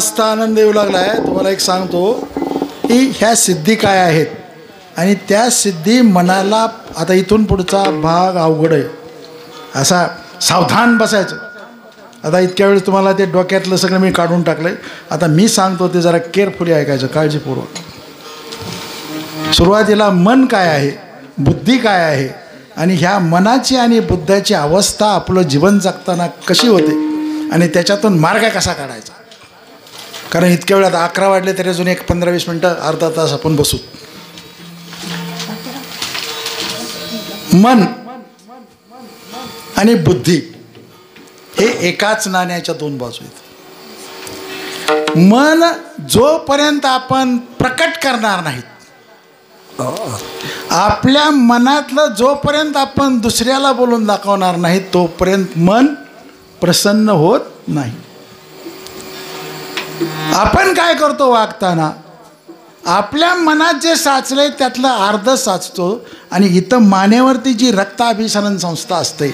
मस्त आनंद येऊ लागला आहे तुम्हाला एक सांगतो की ह्या सिद्धी काय आहेत? आणि त्या सिद्धी मनाला आता इथून पुढचा भाग अवघड आहे. असा सावधान बसायचं. आता इतक्या वेळेस तुम्हाला ते डोक्यातलं सगळं मी काढून टाकलं आहे आता मी सांगतो ते जरा केअरफुली ऐकायचं काळजीपूर्वक. सुरुवातीला मन काय आहे? बुद्धी काय आहे? आणि ह्या मनाची आणि बुद्धाची अवस्था आपलं जीवन जगताना कशी होते? आणि त्याच्यातून मार्ग कसा काढायचा? कारण इतक्या वेळात अकरा वाजले तरी अजून एक पंधरा वीस मिनटं अर्धा तास आपण बसू. मन आणि बुद्धी हे एकाच नाण्याच्या दोन बाजू आहेत. मन जोपर्यंत आपण प्रकट करणार नाहीत आपल्या मनातलं जोपर्यंत आपण दुसऱ्याला बोलून दाखवणार नाही तोपर्यंत मन प्रसन्न होत नाही. आपण काय करतो वागताना? आपल्या मनात जे साचलंय त्यातलं अर्ध साचतो आणि इथं मानेवरती जी रक्ताभिसरण संस्था असते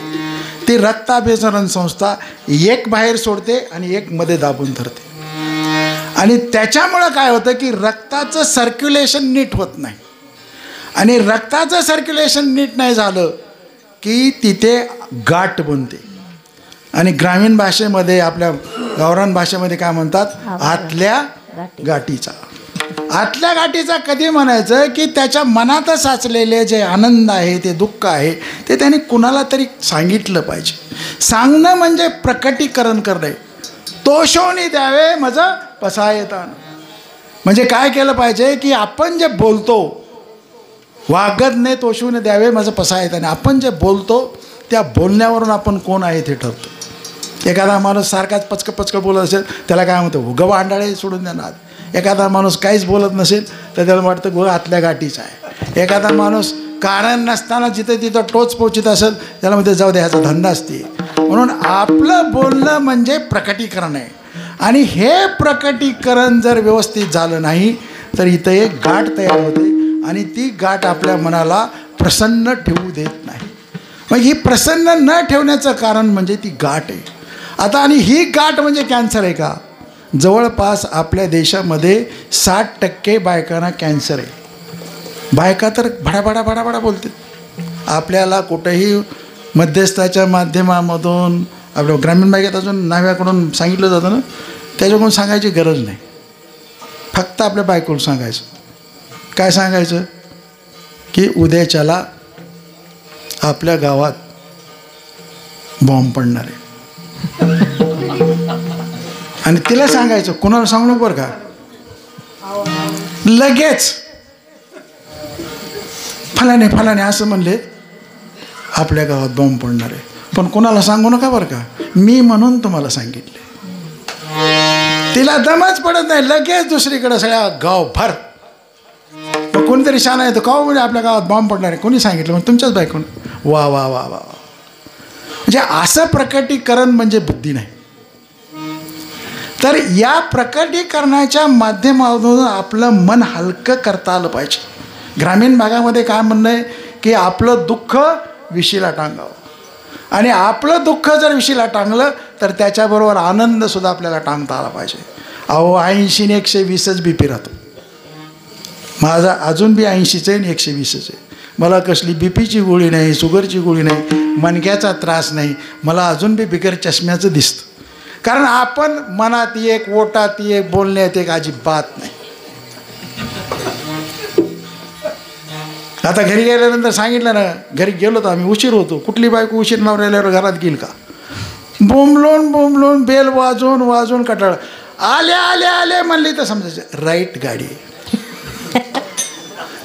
ती रक्ताभिसरण संस्था एक बाहेर सोडते आणि एक मध्ये दाबून धरते. आणि त्याच्यामुळं काय होतं की रक्ताचं सर्क्युलेशन नीट होत नाही. आणि रक्ताचं सर्क्युलेशन नीट नाही झालं की तिथे गाठ बनते. आणि ग्रामीण भाषेमध्ये आपल्या गावरान भाषेमध्ये काय म्हणतात? आतल्या गाठीचा. आतल्या गाठीचा कधी म्हणायचं की त्याच्या मनात साचलेले जे आनंद आहे ते दुःख आहे ते त्याने कुणाला तरी सांगितलं पाहिजे. सांगणं म्हणजे प्रकटीकरण करणे. तोषवणी द्यावे माझं पसायतान. म्हणजे काय केलं पाहिजे की आपण जे बोलतो वागदने तोषवून द्यावे माझं पसायताने. आपण जे बोलतो त्या बोलण्यावरून आपण कोण आहे ते ठरतो. एखादा माणूस सारखाच पचकं पचकं बोलत असेल त्याला काय म्हणतं उगं अंडाळे सोडून देणार. एखादा माणूस काहीच बोलत नसेल तर त्याला वाटतं गो आतल्या गाठीचा आहे. एखादा माणूस कारण नसताना जिथे तिथं टोच पोचित असेल त्याला म्हणते जाऊ दे ह्याचा धंदा असते. म्हणून आपलं बोलणं म्हणजे प्रकटीकरण आहे. आणि हे प्रकटीकरण जर व्यवस्थित झालं नाही तर इथं एक गाठ तयार होते आणि ती गाठ आपल्या मनाला प्रसन्न ठेवू देत नाही. मग ही प्रसन्न न ठेवण्याचं कारण म्हणजे ती गाठ आहे. आता आणि ही गाठ म्हणजे कॅन्सर आहे का? जवळपास आपल्या देशामध्ये साठ टक्के बायकांना कॅन्सर आहे. बायका तर भडाभडा भडाभडा बोलते आपल्याला कुठेही मध्यस्थाच्या माध्यमामधून आपल्या ग्रामीण भागात अजून नाव्याकडून सांगितलं जातं ना त्याच्याकडून सांगायची गरज नाही. फक्त आपल्या बायकोला सांगायचं. काय सांगायचं? की उद्याच्याला आपल्या गावात बॉम्ब पडणार आहे. आणि तिला सांगायचं कोणाला सांगू नको बरं का? लगेच. फलाने फलाने असं म्हणले आपल्या गावात बॉम्ब पडणार आहे. पण कोणाला सांगू नका बरं का? मी म्हणून तुम्हाला सांगितले. तिला दमच पडत नाही लगेच दुसरीकडे सगळ्या गाव भर. कोणीतरी शान आहे तर का म्हणजे आपल्या गावात बॉम्ब पडणार आहे? कोणी सांगितलं? मग तुमच्याच बायकोन. वा वा वा वा वा. म्हणजे असं प्रकटीकरण म्हणजे बुद्धी नाही. तर या प्रकटीकरणाच्या माध्यमातून आपलं मन हलकं करता आलं पाहिजे. ग्रामीण भागामध्ये काय म्हणणं आहे? की आपलं दुःख विशीला टांगावं. आणि आपलं दुःख जर विशीला टांगलं तर त्याच्याबरोबर आनंदसुद्धा आपल्याला टांगता आला पाहिजे. अहो ऐंशीने एकशे वीसच बी पी राहतो माझा अजून बी ऐंशीचं आहे आणि एकशे वीसच आहे मला कसली बी पीची गोळी नाही शुगरची गोळी नाही मणक्याचा त्रास नाही मला अजून बी बिगर चष्म्याचं दिसतं. कारण आपण मनात एक ओटात एक बोलण्यात एक अजिबात नाही. आता घरी गेल्यानंतर सांगितलं ना घरी गेलो तर आम्ही उशीर होतो. कुठली बायको उशीर नवऱ्याल्यावर घरात गेल का? बोंबलून बोंबलून बेल वाजवून वाजवून कटाळ. आले आले आले म्हणले तर समजायचं राईट गाडी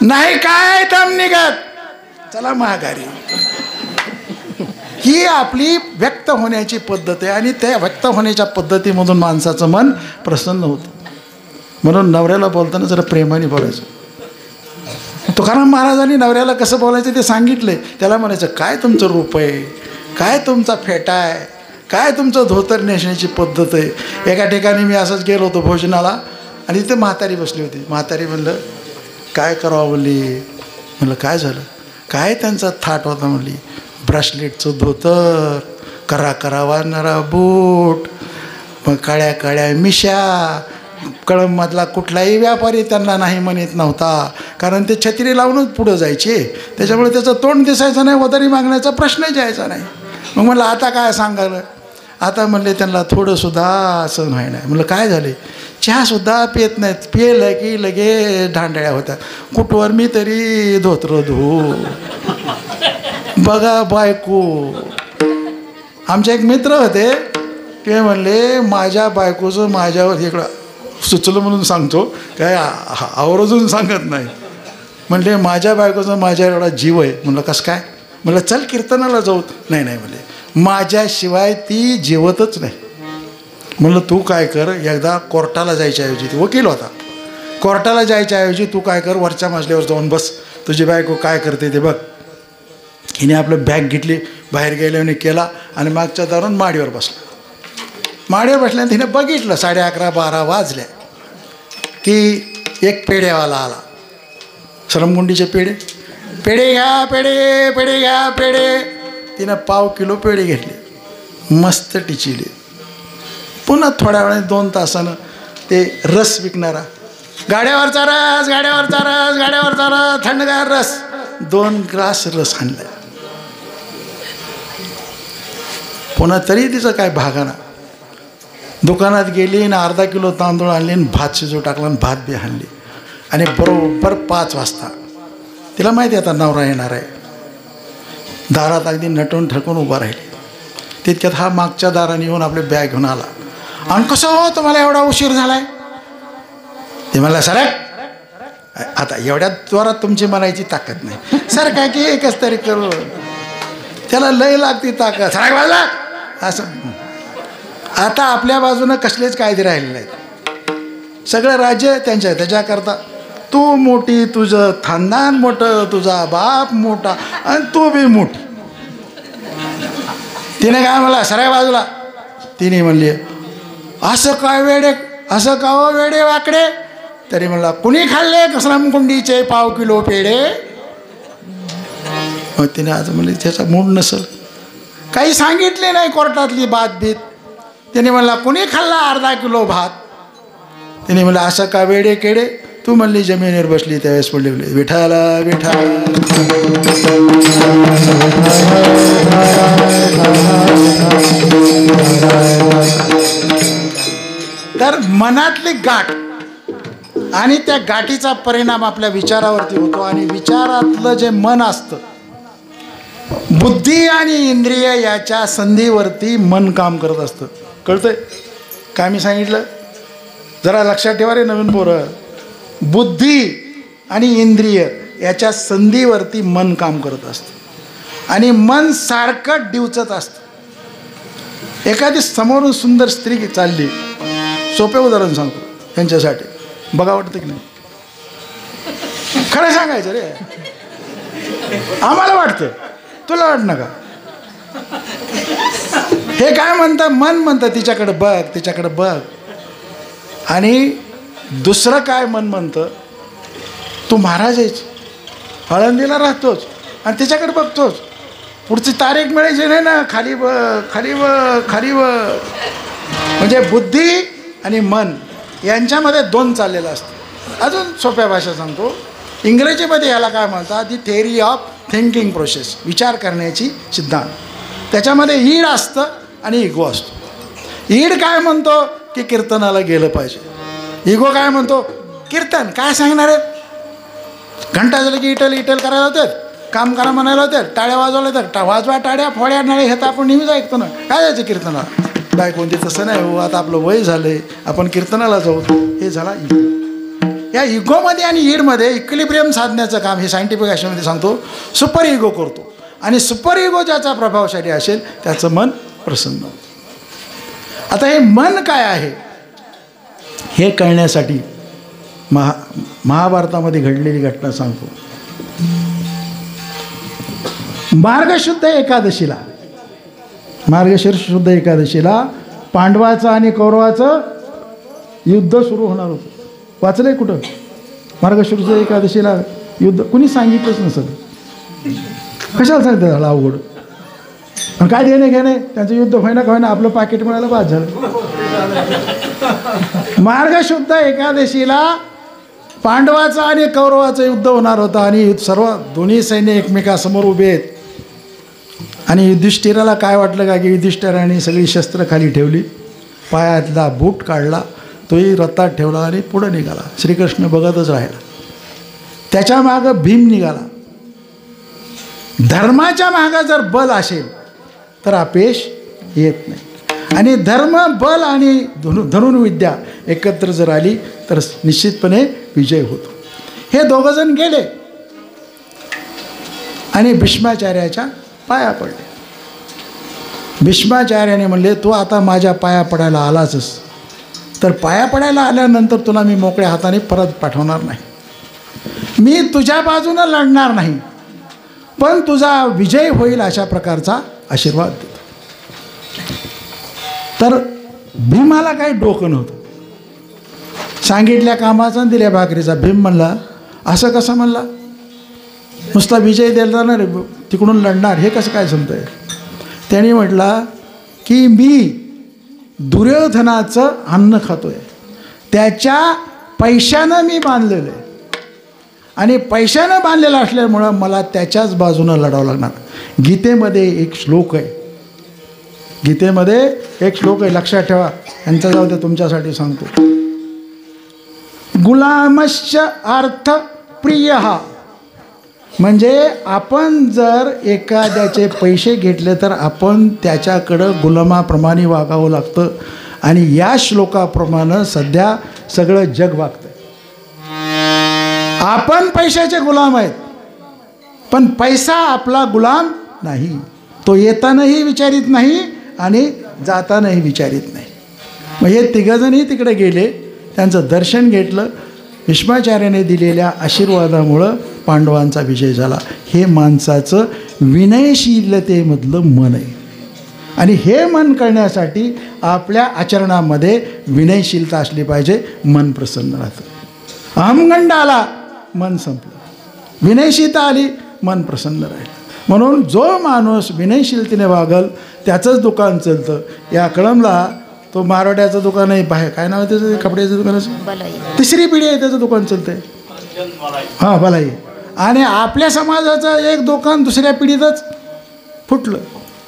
नाही काय दम निघत? चला महागारी. ही आपली व्यक्त होण्याची पद्धत आहे आणि त्या व्यक्त होण्याच्या पद्धतीमधून माणसाचं मन प्रसन्न होतं. म्हणून नवऱ्याला बोलताना जरा प्रेमाने बोलायचं. तुकाराम महाराजांनी नवऱ्याला कसं बोलायचं ते सांगितलंय. त्याला म्हणायचं काय तुमचं रूप आहे? काय तुमचा फेटा आहे? काय तुमचं धोतर नेसण्याची पद्धत आहे? एका ठिकाणी मी असंच गेलो होतो भोजनाला आणि तिथे म्हातारी बसली होती. म्हातारी म्हणलं काय करावं म्हणली? म्हणलं काय झालं? काय त्यांचा थाट होता? म्हणली ब्रासलेटचं धोतर करा करा वाजणारा बूट मग काळ्या काळ्या मिशा कळंबमधला कुठलाही व्यापारी त्यांना नाही म्हणत नव्हता कारण ते छत्री लावूनच पुढं जायचे. त्याच्यामुळे त्याचं तोंड दिसायचं नाही वदारी मागण्याचा प्रश्नच यायचा नाही. मग म्हणलं आता काय सांगायला? आता म्हणले त्यांना थोडंसुद्धा असं नाही नाही. म्हणलं काय झाले? चहासुद्धा पित नाहीत. पिलं की लगे ढांडळ्या होत्या कुठवर मी तरी धोत्र धू बघा बायको. आमचे एक मित्र होते. ते म्हणले माझ्या बायकोचं माझ्यावर इकडं सुचलं म्हणून सांगतो. काय आ- आवर्जून सांगत नाही. म्हणले माझ्या बायकोचा माझ्या एवढा जीव आहे. म्हणलं कसं काय? म्हणलं चल कीर्तनाला जाऊ. नाही नाही म्हणले. माझ्याशिवाय ती जिवतच नाही. म्हणलं तू काय कर एकदा कोर्टाला जायच्या ऐवजी. ती वकील होता. कोर्टाला जायच्या ऐवजी तू काय कर वरच्या मजल्यावर जाऊन बस. तुझी बायको काय करते ते बघ. हिने आपलं बॅग घेतली बाहेर गेल्याने केला आणि मागच्या दारून माडीवर बसला. माडीवर बसल्याने तिने बघितलं साडे अकरा बारा वाजल्या की एक पेढेवाला आला. सरमगुंडीचे पेढे. पेढे घ्या पेढे पेढे घ्या पेढे. तिनं पाव किलो पेढे घेतले. मस्त टिचिले. पुन्हा थोड्या वेळाने दोन तासानं ते रस विकणारा. गाड्यावरचा रस गाड्यावरचा रस गाड्यावरचा रस थंडगार रस. दोन ग्लास रस आणला पुन्हा तरी तिचं काय भागाना. दुकानात गेली आणि अर्धा किलो तांदूळ आणले आणि भात शिजू टाकला आणि भात बी आणली. आणि बरोबर पाच वाजता तिला माहिती आहे आता नवरा येणार आहे. दारात अगदी नटून ठकून उभा राहिली. तितक्यात हा मागच्या दाराने येऊन आपले बॅग घेऊन आला. आणि कसं हो तुम्हाला एवढा उशीर झालाय? ते मला सर आता एवढ्या जोरात तुमची म्हणायची ताकद नाही. सर काय की एकच तरी करू. त्याला लय लागती ताकद. सरक बाजला. असं. आता आपल्या बाजूनं कसलेच कायदे राहिलेले नाहीत. सगळं राज्य त्यांच्या त्याच्याकरता. तू मोठी तुझं खानदान मोठं तुझा बाप मोठा आणि तू बी मोठी. तिने काय म्हणला सराय बाजूला. तिने म्हणली असं काय वेडे असं का हो वेडे वाकडे? तरी म्हणला कुणी खाल्ले कसरामकुंडीचे पाव किलो पेढे? मग तिने आज म्हणले त्याचा मूड नसल. काही सांगितले नाही कोर्टातली बात बीत त्याने म्हणला कुणी खाल्ला अर्धा किलो भात? त्याने म्हणलं असं का वेडे केडे? तू म्हणली जमिनीवर बसली त्यावेळेस म्हणली विठाला विठा तर मनातली गाठ आणि त्या गाठीचा परिणाम आपल्या विचारावरती होतो आणि विचारातलं जे मन असतं बुद्धी आणि इंद्रिय याच्या संधीवरती मन काम करत असतं. कळतंय? काय मी सांगितलं? जरा लक्षात ठेवा रे नवीन पोरं. बुद्धी आणि इंद्रिय याच्या संधीवरती मन काम करत असतं. आणि मन सारखं डिवचत असतं. एखादी समोरून सुंदर स्त्री चालली. सोपे उदाहरण सांगतो यांच्यासाठी. बघा वाटतं की नाही? खरं सांगायचं रे. आम्हाला वाटतं तुला वाटणं का? हे काय म्हणतं? मन म्हणतं तिच्याकडं बघ तिच्याकडे बघ. आणि दुसरं काय मन म्हणतं? तू महाराज आहेस हळंदीला राहतोच आणि तिच्याकडे बघतोच. पुढची तारीख मिळायची नाही ना? खाली ब खाली ब खाली ब. म्हणजे बुद्धी आणि मन यांच्यामध्ये दोन चाललेलं असतं. अजून सोप्या भाषा सांगतो. इंग्रजीमध्ये याला काय म्हणतात? The theory of thinking process विचार करण्याची सिद्धांत. त्याच्यामध्ये ईड असतं आणि इगो असतो. ईड काय म्हणतो? की कीर्तनाला गेलं पाहिजे. इगो काय म्हणतो? कीर्तन. काय सांगणार आहेत घंटा झालं की इटल इटल करायला होतात. काम करा म्हणायला होतात. टाळ्या वाजवल्या होतात. टा वाजवा टाळ्या फोड्या नाळे हे तर आपण नेहमीच ऐकतो ना. काय जायचं कीर्तनाला? बाय कोणती तसं नाही हो आता आपलं वय झालंय आपण कीर्तनाला जाऊ. हे झाला इगो या इगोमध्ये आणि ईडमध्ये इक्विलिब्रियम साधण्याचं काम हे सायंटिफिक भाषेमध्ये सांगतो. सुपर इगो करतो. आणि सुपर इगो ज्याचा प्रभावशाली असेल त्याचं मन प्रसन्न होतं. आता हे मन काय आहे? हे कळण्यासाठी महा महाभारतामध्ये घडलेली घटना सांगतो. मार्गशुद्ध एकादशीला मार्गशीर्ष शुद्ध एकादशीला पांडवाचं आणि कौरवाचं युद्ध सुरू होणार होतं. वाचलंय कुठं? मार्गशीर्ष एकादशीला युद्ध कुणी सांगितलंच नसत कशाला सांगते झालं अवघड? पण काय देणे घेणे? त्यांचं युद्ध होईना का होईना आपलं पाकिट मिळायला बाद झालं. मार्गशुद्ध एकादशीला पांडवाचं आणि कौरवाचं युद्ध होणार होतं आणि सर्व दोन्ही सैन्य एकमेकासमोर उभे आहेत. आणि युधिष्ठिराला काय वाटलं का की युधिष्ठिराने सगळी शस्त्र खाली ठेवली पायातला बूट काढला तोही रथात ठेवला आणि पुढं निघाला. श्रीकृष्ण बघतच राहिला. त्याच्या मागं भीम निघाला. धर्माच्या मागं जर बल असेल तर अपेश येत नाही. आणि धर्म बल आणि धनु धनुर्विद्या एकत्र जर आली तर निश्चितपणे विजय होतो. हे दोघंजण गेले. आणि भीष्माचार्याच्या पाया पडले. भीष्माचार्याने म्हणले तू आता माझ्या पाया पडायला आलाचस. तर पाया पडायला आल्यानंतर तुला मी मोकळ्या हाताने परत पाठवणार नाही. मी तुझ्या बाजूनं लढणार नाही. पण तुझा विजय होईल अशा प्रकारचा आशीर्वाद देतो. तर भीमाला काही डोकं नव्हतं. सांगितल्या कामाचा दिल्या भाकरीचा भीम म्हणला असं कसं म्हणला? नुसता विजय दिला ना रे तिकडून लढणार हे कसं काय जमतंय? त्याने म्हटला की मी दुर्योधनाचं अन्न खातो आहे त्याच्या पैशानं मी बांधलेलं आहे आणि पैशानं बांधलेलं असल्यामुळं मला त्याच्याच बाजूनं लढावं लागणार. गीतेमध्ये एक श्लोक आहे. गीतेमध्ये एक श्लोक आहे लक्षात ठेवा. यांचा जाऊ दे तुमच्यासाठी सांगतो. गुलामश्च अर्थ प्रिय। हा म्हणजे आपण जर एखाद्याचे पैसे घेतले तर आपण त्याच्याकडं गुलामाप्रमाणे वागावं लागतं. आणि या श्लोकाप्रमाणे सध्या सगळं जग वागतं आपण पैशाचे गुलाम आहेत. पण पैसा आपला गुलाम नाही. तो येतानाही विचारित नाही आणि जातानाही विचारित नाही. मग हे तिघंजणही तिकडे गेले. त्यांचं दर्शन घेतलं. भीष्माचार्याने दिलेल्या आशीर्वादामुळं पांडवांचा विजय झाला. हे माणसाचं विनयशीलतेमधलं मन आहे. आणि हे मन करण्यासाठी आपल्या आचरणामध्ये विनयशीलता असली पाहिजे मन प्रसन्न राहतं. अहमगंड आला मन संपलं. विनयशीलता आली मन प्रसन्न राहिलं. म्हणून जो माणूस विनयशीलतेने वागल त्याचंच दुकान चालतं. या कळमला तो मारवाड्याचं दुकान आहे बाहेर. काय नाव आहे त्याचं? कपड्याचं दुकानाचं तिसरी पिढी आहे त्याचं दुकान चालतंय. हां भलाई आणि आपल्या समाजाचं एक दुकान दुसऱ्या पिढीतच फुटलं.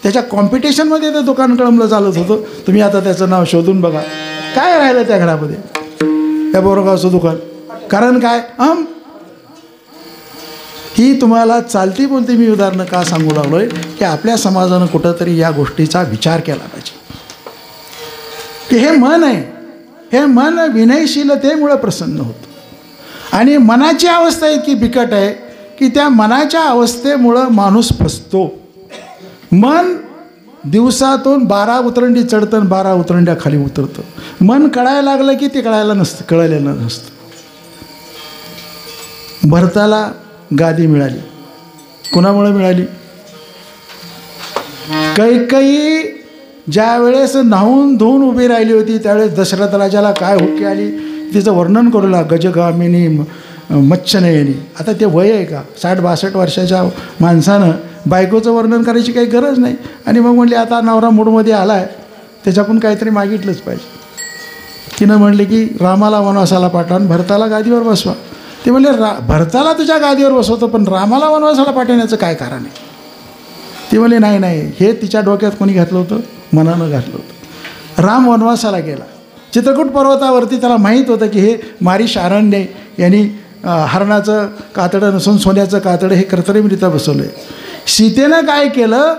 त्याच्या कॉम्पिटिशनमध्ये ते दुकान कळमलं चालत होतं. तुम्ही आता त्याचं नाव शोधून बघा. काय राहिलं त्या घरामध्ये? त्या बोरगावचं दुकान. कारण काय? अम ही तुम्हाला चालती बोलती मी उदाहरणं का सांगू लागलो आहे की आपल्या समाजानं कुठंतरी या गोष्टीचा विचार केला पाहिजे. की हे मन आहे. हे मन विनयशीलतेमुळं प्रसन्न होतं. आणि मनाची अवस्था इतकी बिकट आहे की त्या मनाच्या अवस्थेमुळं माणूस फसतो. मन दिवसातून बारा उतरंडी चढतं आणि बारा उतरंड्या खाली उतरतं. मन कळायला लागलं की ते कळायला नसतं कळायला नसतं. भरताला गादी मिळाली. कुणामुळे मिळाली? कैकई ज्या वेळेस न्हावून धुवून उभी राहिली होती त्यावेळेस दशरथ राजाला काय हुकी आली? तिचं वर्णन करू लाग गजगामिनी मच्छनयनी. आता ते वय आहे का? साठ बासष्ट वर्षाच्या माणसानं बायकोचं वर्णन करायची काही गरज नाही. आणि मग म्हणली आता नवरा मूडमध्ये आला आहे त्याच्याकडून काहीतरी मागितलंच पाहिजे. तिनं म्हणले की रामाला वनवासाला पाठवा आणि भरताला गादीवर बसवा. ते म्हणले रा भरताला तुझ्या गादीवर बसवतो पण रामाला वनवासाला पाठवण्याचं काय कारण आहे? ते म्हणले नाही नाही. हे तिच्या डोक्यात कोणी घातलं होतं? मनानं घातलं होतं. राम वनवासाला गेला. चित्रकूट पर्वतावरती त्याला माहीत होतं की हे मारी शारण्य यांनी हरणाचं कातडं नसून सोन्याचं कातडं हे कर्तरीमरित्या बसवलं आहे सीतेनं काय केलं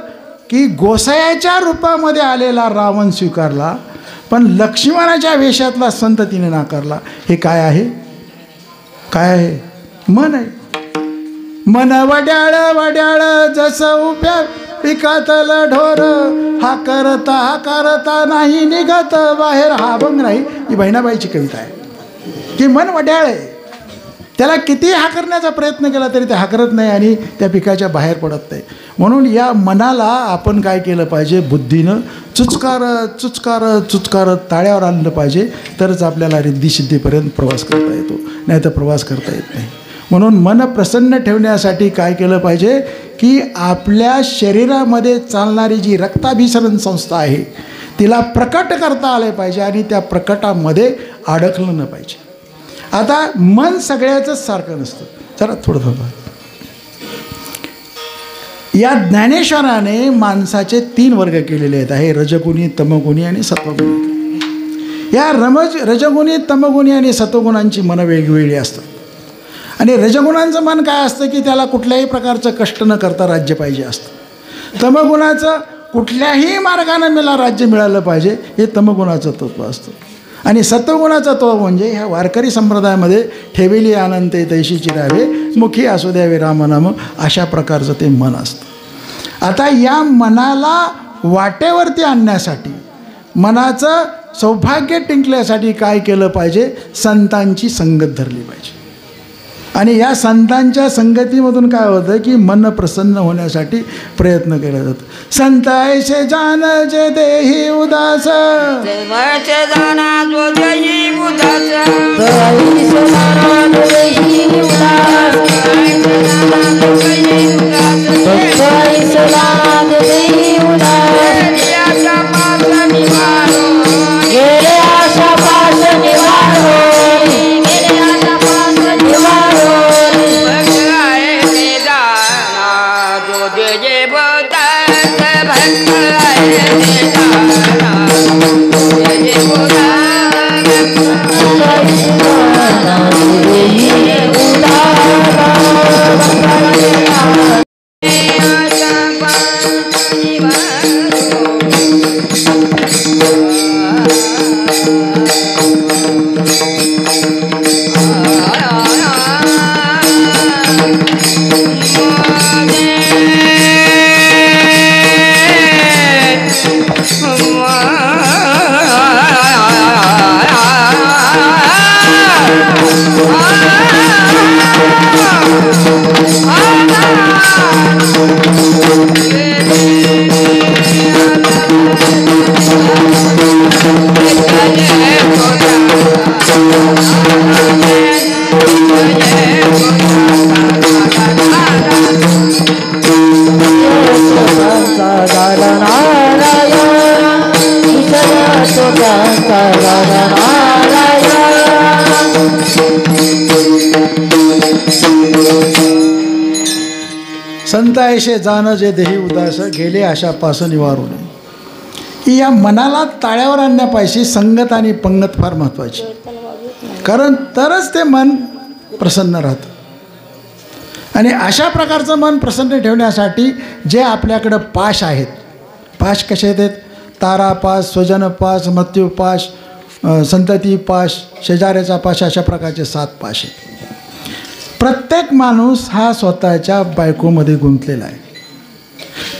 की गोसायाच्या रूपामध्ये आलेला रावण स्वीकारला पण लक्ष्मणाच्या वेशातला संत तिने नाकारला. हे काय आहे? काय आहे? मन आहे. मन वड्याळ वड्याळ जसं उभ्या पिकातल ढोर. हा करता हा करता नाही निघत. बाहेर हा अभंग नाही. ही बहिणाबाईची कविता आहे. ती मन वड्याळ आहे. त्याला किती हाकरण्याचा प्रयत्न केला तरी ते हाकरत नाही आणि त्या पिकाच्या बाहेर पडत नाही. म्हणून या मनाला आपण काय केलं पाहिजे? बुद्धीनं चुचकारत चुचकारत चुचकारत ताळ्यावर आणलं पाहिजे. तरच आपल्याला रिद्धिसिद्धीपर्यंत प्रवास करता येतो. नाही तर प्रवास करता येत नाही. म्हणून मन प्रसन्न ठेवण्यासाठी काय केलं पाहिजे की आपल्या शरीरामध्ये चालणारी जी रक्ताभिसरण संस्था आहे तिला प्रकट करता आले पाहिजे आणि त्या प्रकटामध्ये अडकलं न पाहिजे. आता मन सगळ्याचंच सारखं नसतं. जरा थोडं थोडं या ज्ञानेश्वराने माणसाचे तीन वर्ग केलेले आहेत. आहे रजगुणी तमगुणी आणि सत्वगुणी. या रमज रजगुणी तमगुणी आणि सत्वगुणांची मनं वेगवेगळी असतात. आणि रजगुणांचं मन काय असतं की त्याला कुठल्याही प्रकारचं कष्ट न करता राज्य पाहिजे असतं. तमगुणाचं कुठल्याही मार्गाने मला राज्य मिळालं पाहिजे हे तमगुणाचं तत्व असतं. आणि सत्वगुणाचं तत्व म्हणजे ह्या वारकरी संप्रदायामध्ये ठेवेली आनंद तैशी चिरावे मुखी असू द्यावे रामनाम अशा प्रकारचं ते मन असतं. आता या मनाला वाटेवरती आणण्यासाठी मनाचं सौभाग्य टिंकल्यासाठी काय केलं पाहिजे? संतांची संगत धरली पाहिजे. आणि या संतांच्या संगतीमधून काय होतं की मन प्रसन्न होण्यासाठी प्रयत्न केला जातो. संत ऐसे जान जे देही उदास. देवाच संतायशे जाणं जे देही उदास गेले अशा निवारू नये की या मनाला ताळ्यावर आणण्यापायशी संगत आणि पंगत फार महत्त्वाची कारण तरच ते मन प्रसन्न राहतं. आणि अशा प्रकारचं मन प्रसन्न ठेवण्यासाठी जे आपल्याकडं पाश आहेत पाश कसे आहेत? तारापास स्वजनपास मृत्यूपाश संततीपाश संतती शेजाऱ्याचा पाश अशा प्रकारचे सात पाश आहेत. प्रत्येक माणूस हा स्वतःच्या बायकोमध्ये गुंतलेला आहे.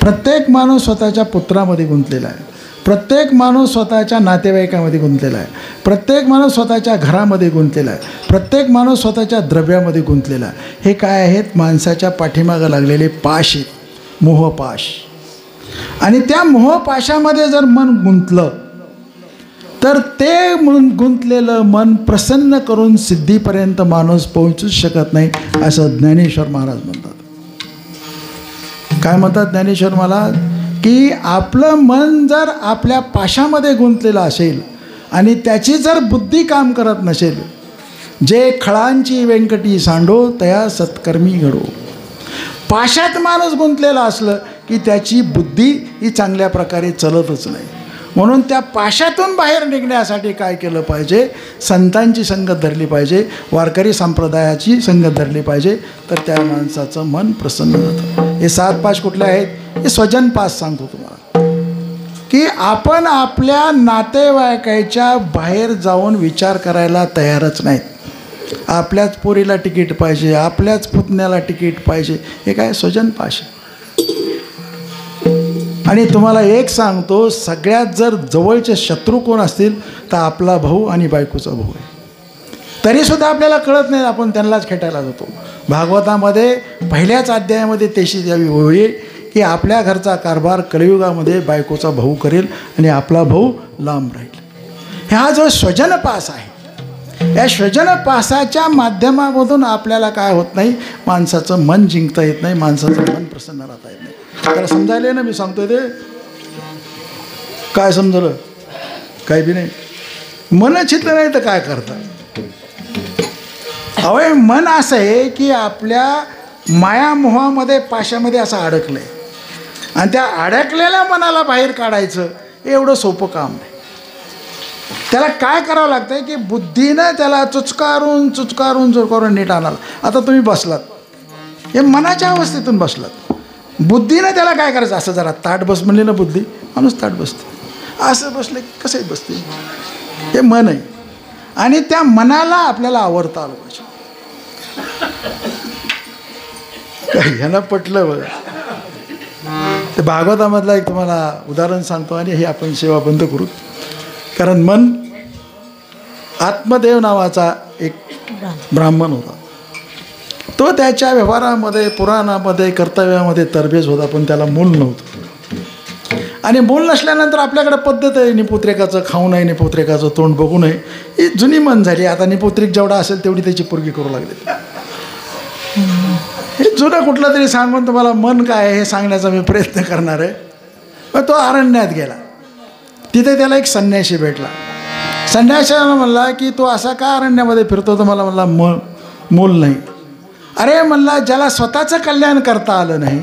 प्रत्येक माणूस स्वतःच्या पुत्रामध्ये गुंतलेला आहे. प्रत्येक माणूस स्वतःच्या नातेवाईकामध्ये गुंतलेला आहे. प्रत्येक माणूस स्वतःच्या घरामध्ये गुंतलेला आहे. प्रत्येक माणूस स्वतःच्या द्रव्यामध्ये गुंतलेला आहे. हे काय आहेत? माणसाच्या पाठीमागं लागलेले पाश आहेत. मोहपाश. आणि त्या मोहपाशामध्ये जर मन गुंतलं तर ते म्हणून गुंतलेलं मन प्रसन्न करून सिद्धीपर्यंत माणूस पोहोचूच शकत नाही असं ज्ञानेश्वर महाराज म्हणतात. काय म्हणतात ज्ञानेश्वर महाराज? की आपलं मन जर आपल्या पाशामध्ये गुंतलेलं असेल आणि त्याची जर बुद्धी काम करत नसेल जे खळांची व्यंकटी सांडो तया सत्कर्मी घडो. पाशात माणूस गुंतलेला असलं की त्याची बुद्धी ही चांगल्या प्रकारे चलतच नाही. म्हणून त्या पाशातून बाहेर निघण्यासाठी काय केलं पाहिजे? संतांची संगत धरली पाहिजे वारकरी संप्रदायाची संगत धरली पाहिजे. तर त्या माणसाचं मन प्रसन्न होतं. हे सात पाच कुठले आहेत? हे स्वजन पास सांगतो तुम्हाला. की आपण आपल्या नातेवाईकाच्या बाहेर जाऊन विचार करायला तयारच नाहीत. आपल्याच पोरीला तिकीट पाहिजे आपल्याच पुतण्याला तिकीट पाहिजे. हे काय? स्वजन पाश आहे. आणि तुम्हाला एक सांगतो सगळ्यात जर जवळचे शत्रू कोण असतील तर आपला भाऊ आणि बायकोचा भाऊ आहे. तरीसुद्धा आपल्याला कळत नाही आपण त्यांनाच खेटायला जातो. भागवतामध्ये पहिल्याच अध्यायामध्ये तेशी द्यावी होईल की आपल्या घरचा कारभार कलियुगामध्ये बायकोचा भाऊ करेल आणि आपला भाऊ लांब राहील. हा जो स्वजनपास आहे या स्वजनपासाच्या माध्यमामधून आपल्याला काय होत नाही? माणसाचं मन जिंकता येत नाही माणसाचं मन प्रसन्न राहता येत नाही. त्याला समजायला ना मी सांगतोय ते? काय समजलं? काही बी नाही. मन चितलं नाही तर काय करता? अवय मन असं आहे की आपल्या मायामोहामध्ये पाशामध्ये असं अडकलं आहे आणि त्या अडकलेल्या मनाला बाहेर काढायचं हे एवढं सोपं काम नाही. त्याला काय करावं लागतं की बुद्धीनं त्याला चुचकारून चुचकारून चुचकारून नीट आणाल आता तुम्ही बसलात. हे मनाच्या अवस्थेतून बसलात. बुद्धीनं त्याला काय करायचं? असं जरा ताट बस म्हणले ना बुद्धी. माणूस ताट बसते. असं बसले की कसंही बसते? हे मन आहे. आणि त्या मनाला आपल्याला आवडता आलं पाहिजे. ह्यांना पटलं बघा ते भागवतामधला एक तुम्हाला उदाहरण सांगतो आणि हे आपण सेवा बंद करू. कारण मन आत्मदेव नावाचा एक ब्राह्मण होता. तो त्याच्या व्यवहारामध्ये पुराणामध्ये कर्तव्यामध्ये तरबेज होता पण त्याला मूल नव्हतं. आणि मूल नसल्यानंतर आपल्याकडे पद्धत आहे निपुत्रेकाचं खाऊ नये निपुत्रेकाचं तोंड बघू नये. ही जुनी मन झाली. आता निपुत्रिक जेवढा असेल तेवढी त्याची पोरगी करू लागली. हे जुनं कुठलं तरी सांगून तुम्हाला मन काय हे सांगण्याचा मी प्रयत्न करणार आहे. मग तो अरण्यात गेला. तिथे त्याला एक संन्याशी भेटला. संन्याशाला म्हणला की तो असा का अरण्यामध्ये फिरतो? तर मला म्हणला म मूल नाही. अरे म्हणला ज्याला स्वतःचं कल्याण करता आलं नाही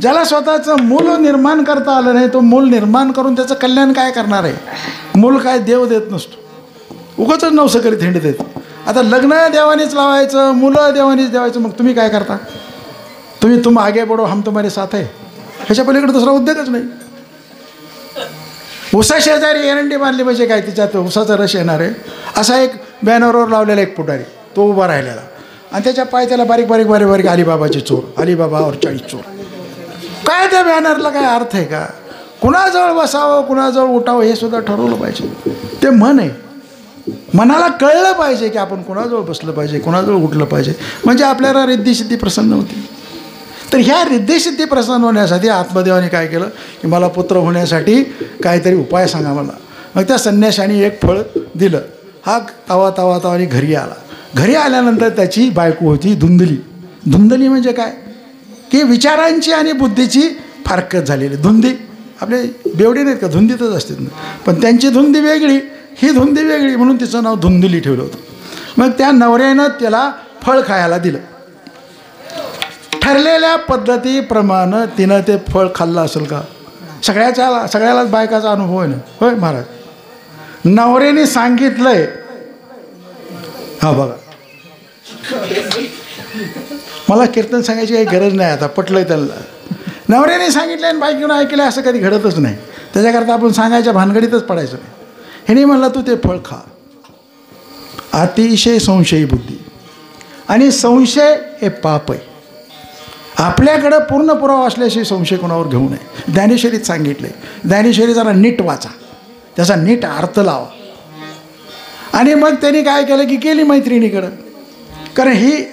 ज्याला स्वतःचं मूल निर्माण करता आलं नाही तो मूल निर्माण करून त्याचं कल्याण काय करणार आहे? मूल काय देव देत नसतो. उगाच नवसं करीत देत आता लग्न देवानीच लावायचं मुलं देवानीच देवायचं मग तुम्ही काय करता? तुम्ही तुम आगे बडो हम तुम्हारे साथ आहे. ह्याच्या पलीकडे दुसरा उद्योगच नाही. उसा शेजारी एरंडी बांधली म्हणजे काय? तिच्यात उसाचा रस येणार आहे. असा एक बॅनरवर लावलेला एक पुढारी तो उभा राहिलेला. आणि त्याच्या पाय त्याला बारीक बारीक बारीक बारीक अलिबाबाचे चोर अलिबाबा और चाळीस चोर. काय त्या बॅनरला काय अर्थ आहे का? कुणाजवळ बसावं कुणाजवळ उठावं हे सुद्धा ठरवलं पाहिजे. ते मन आहे मनाला कळलं पाहिजे की आपण कुणाजवळ बसलं पाहिजे कुणाजवळ उठलं पाहिजे. म्हणजे आपल्याला रिद्धिसिद्धी प्रसन्न होती तर ह्या रिद्धिसिद्धी प्रसन्न होण्यासाठी आत्मदेवाने काय केलं? की मला पुत्र होण्यासाठी काहीतरी उपाय सांगा मला. मग त्या संन्याशाने एक फळ दिलं. हा तवा तवा तवाने घरी आला. घरी आल्यानंतर त्याची बायको होती धुंदली. धुंदली म्हणजे काय? की विचारांची आणि बुद्धीची फारकत झालेली. धुंदी. आपले बेवडे नाहीत का? धुंदीतच असते पण त्यांची धुंदी वेगळी ही धुंदी वेगळी म्हणून तिचं नाव धुंदली ठेवलं होतं. मग त्या नवऱ्यानं त्याला फळ खायला दिलं. ठरलेल्या पद्धतीप्रमाणे तिनं ते फळ खाल्लं असेल का? सगळ्याच्या सगळ्यालाच बायकाचा अनुभव आहे ना? होय महाराज? नवरेने सांगितलंय. हा बघा. मला कीर्तन सांगायची काही गरज नाही आता पटलंय त्यांना. नवऱ्याने सांगितलं आणि बायकीनं ऐकलं असं कधी घडतच नाही. त्याच्याकरता आपण सांगायच्या भानगडीतच पडायचं नाही. ह्याने म्हणलं तू ते फळ खा. अतिशय संशयी बुद्धी. आणि संशय हे पाप आहे. आपल्याकडं पूर्ण पुरावा असल्याशी संशय कोणावर घेऊ नये. ज्ञानेश्वरीत सांगितले ज्ञानेश्वरी जरा नीट वाचा. त्याचा नीट अर्थ लावा. आणि मग त्यांनी काय केलं की केली मैत्रिणीकडं. कारण ही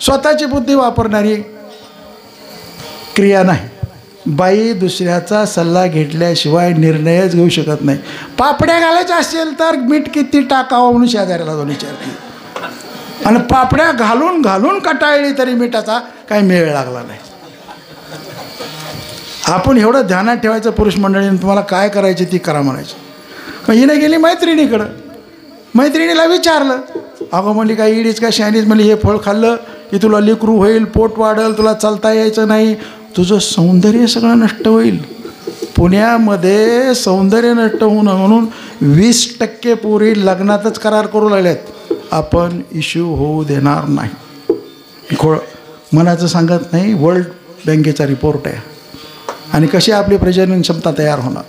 स्वतःची बुद्धी वापरणारी क्रिया नाही. बाई दुसऱ्याचा सल्ला घेतल्याशिवाय निर्णयच घेऊ शकत नाही. पापड्या घालायच्या असेल तर मीठ किती टाकावं म्हणून शेजाऱ्याला जाऊन विचारते आणि पापड्या घालून घालून कटाळली तरी मिठाचा काही मेळ लागला नाही. आपण एवढं ध्यानात ठेवायचं पुरुष मंडळीने तुम्हाला काय करायची ती करा म्हणायची. मग हिने गेली मैत्रिणीकडं. मैत्रिणीला विचारलं अगं म्हणली काय इडीच काय शॅनीज म्हणली हे फळ खाल्लं की तुला लिकरू होईल पोट वाढेल तुला चालता यायचं नाही. तुझं सौंदर्य सगळं नष्ट होईल. पुण्यामध्ये सौंदर्य नष्ट होऊ नये म्हणून वीस टक्के पोरी लग्नातच करार करू लागल्यात. आपण इश्यू होऊ देणार नाही. खोळ मनाचं सांगत नाही वर्ल्ड बँकेचा रिपोर्ट आहे. आणि कशी आपली प्रजनन क्षमता तयार होणार?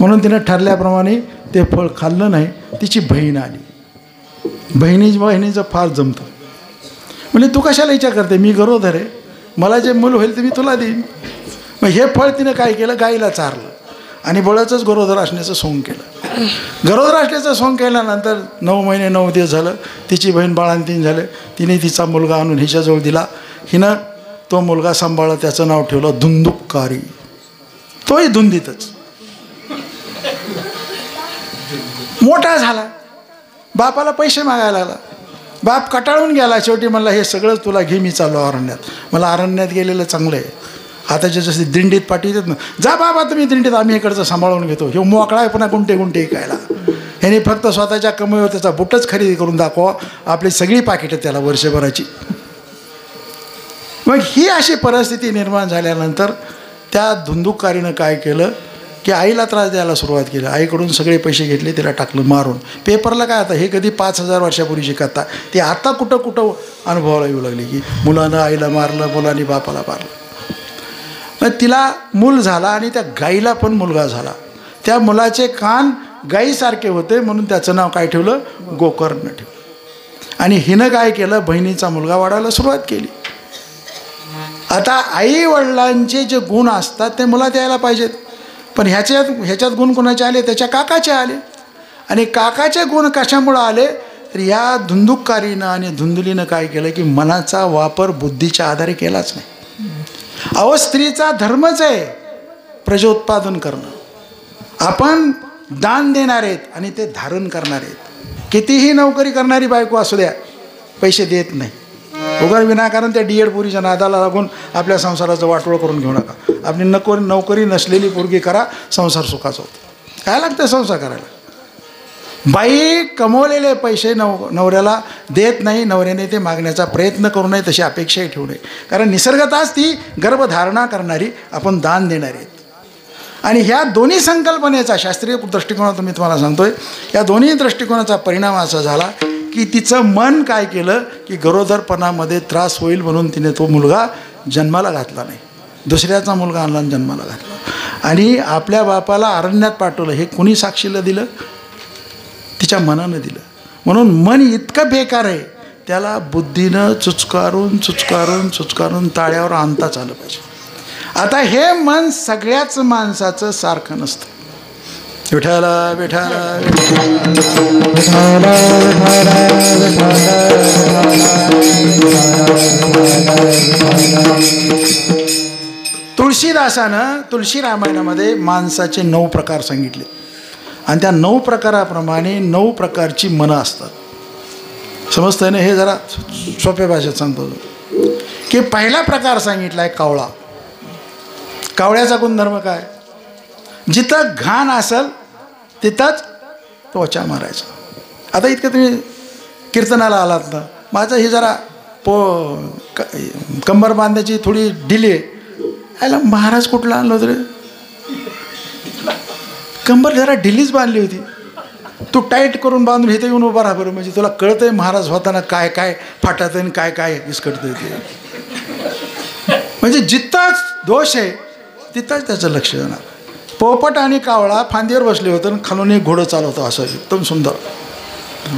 म्हणून तिनं ठरल्याप्रमाणे ते फळ खाल्लं नाही तिची बहीण आली. बहिणी बहिणीचं फार जमतं. म्हणजे तू कशाला विचार करते? मी गरोदर आहे. मला जे मूल होईल ते मी तुला देईन. मग हे फळ तिनं काय केलं? गाईला चारलं. आणि बळाचंच गरोदर असण्याचं सोंग केलं. गरोदर असण्याचं सोंग केल्यानंतर नऊ महिने नऊ दिवस झालं तिची बहीण बाळांतीन झालं. तिने तिचा मुलगा आणून हिच्याजवळ दिला. हिनं तो मुलगा सांभाळला त्याचं नाव ठेवलं धुंदुपकारी तोही धुंदीतच मोठा झाला. बापाला पैसे मागायला लागला. बाप कटाळून गेला. शेवटी म्हणला हे सगळंच तुला घे मी चालू अरण्यात. मला अरण्यात गेलेलं चांगलं आहे. आता जे जसे दिंडीत पाठवतात ना जा बाबा तुम्ही दिंडीत आम्ही इकडचं सांभाळून घेतो. हे मोकळा आहे पुन्हा गुंटे गुंटे ऐकायला. ह्याने फक्त स्वतःच्या कमाईवर त्याचा बुटच खरेदी करून दाखवा. आपली सगळी पाकिटं त्याला वर्षभराची. मग ही अशी परिस्थिती निर्माण झाल्यानंतर त्या धुंदुककारीनं काय केलं की आईला त्रास द्यायला सुरुवात केली. आईकडून सगळे पैसे घेतले तिला टाकलं मारून. पेपरला काय आता हे कधी पाच हजार वर्षापूर्वीची कथा. ते आता कुठं कुठं अनुभवाला येऊ लागली की मुलानं आईला मारलं मुलांनी बापाला मारलं. मग तिला मूल झाला आणि त्या गाईला पण मुलगा झाला. त्या मुलाचे कान गाईसारखे होते म्हणून त्याचं नाव काय ठेवलं? गोकर्ण ठेवलं. आणि हिनं काय केलं? बहिणीचा मुलगा वाढायला सुरुवात केली. आता आई वडिलांचे जे गुण असतात ते मुलात यायला पाहिजेत. पण ह्याच्यात ह्याच्यात गुण कोणाचे आले? त्याच्या काकाचे आले. आणि काकाचे गुण कशामुळं आले? तर या धुंदुककारीनं आणि धुंदुलीनं काय केलं की मनाचा वापर बुद्धीच्या आधारे केलाच नाही. अहो स्त्रीचा धर्मच आहे प्रजोत्पादन करणं. आपण दान देणार आहेत आणि ते धारण करणार आहेत. कितीही नोकरी करणारी बायको असू द्या पैसे देत नाही. उगाच विनाकारण त्या डी एड पुरीच्या नादाला लागून आपल्या संसाराचं वाटोळ करून घेऊ नका. आपली नको नोकरी नसलेली पोरगी करा संसार सुखाचा होतो. काय लागतं संसार करायला? बाई कमवलेले पैसे नव नवऱ्याला देत नाही नवऱ्याने ते मागण्याचा प्रयत्न करू नये तशी अपेक्षाही ठेवू नये. कारण निसर्गताच ती गर्भधारणा करणारी आपण दान देणारी आहेत. आणि ह्या दोन्ही संकल्पनेचा शास्त्रीय दृष्टिकोनातून मी तुम्हाला सांगतोय या दोन्ही दृष्टिकोनाचा परिणाम असा झाला की तिचं मन काय केलं की गरोदरपणामध्ये त्रास होईल म्हणून तिने तो मुलगा जन्माला घातला नाही. दुसऱ्याचा मुलगा आणला जन्माला घातला. आणि आपल्या बापाला अरण्यात पाठवलं हे कुणी साक्षीला दिलं? तिच्या मनानं दिलं. म्हणून मन इतकं बेकार आहे त्याला बुद्धीनं चुचकारून चुचकारून चुचकारून ताळ्यावर आणताच आलं पाहिजे. आता हे मन सगळ्याच माणसाचं सारखं नसतं. विठाला विठाला तुळशीदासानं तुळशी रामायणामध्ये माणसाचे नऊ प्रकार सांगितले. आणि त्या नऊ प्रकाराप्रमाणे नऊ प्रकारची मनं असतात. समजतंय ना? हे जरा सोप्या भाषेत सांगतो की पहिला प्रकार सांगितला आहे कावळा. कावळ्याचा गुणधर्म काय? जिथं घाण असेल तिथंच त्वचा मारायचा. आता इतकं तुम्ही कीर्तनाला आलात ना माझं हे जरा पो क कंबर बांधण्याची थोडी डिले आयला महाराज कुठला आणलं होतं कंबर जरा ढिलीच बांधली होती. तू टाईट करून बांधून इथे येऊन उभा राहा बरं. म्हणजे तुला कळतंय महाराज होताना काय काय फाटात आणि काय काय विस्कटतंय ते. म्हणजे जिथंच दोष आहे तिथंच त्याचं लक्ष देणार पोपट आणि कावळा फांदीवर बसले होते आणि खालून एक घोडं चालवतं असं एकदम सुंदर.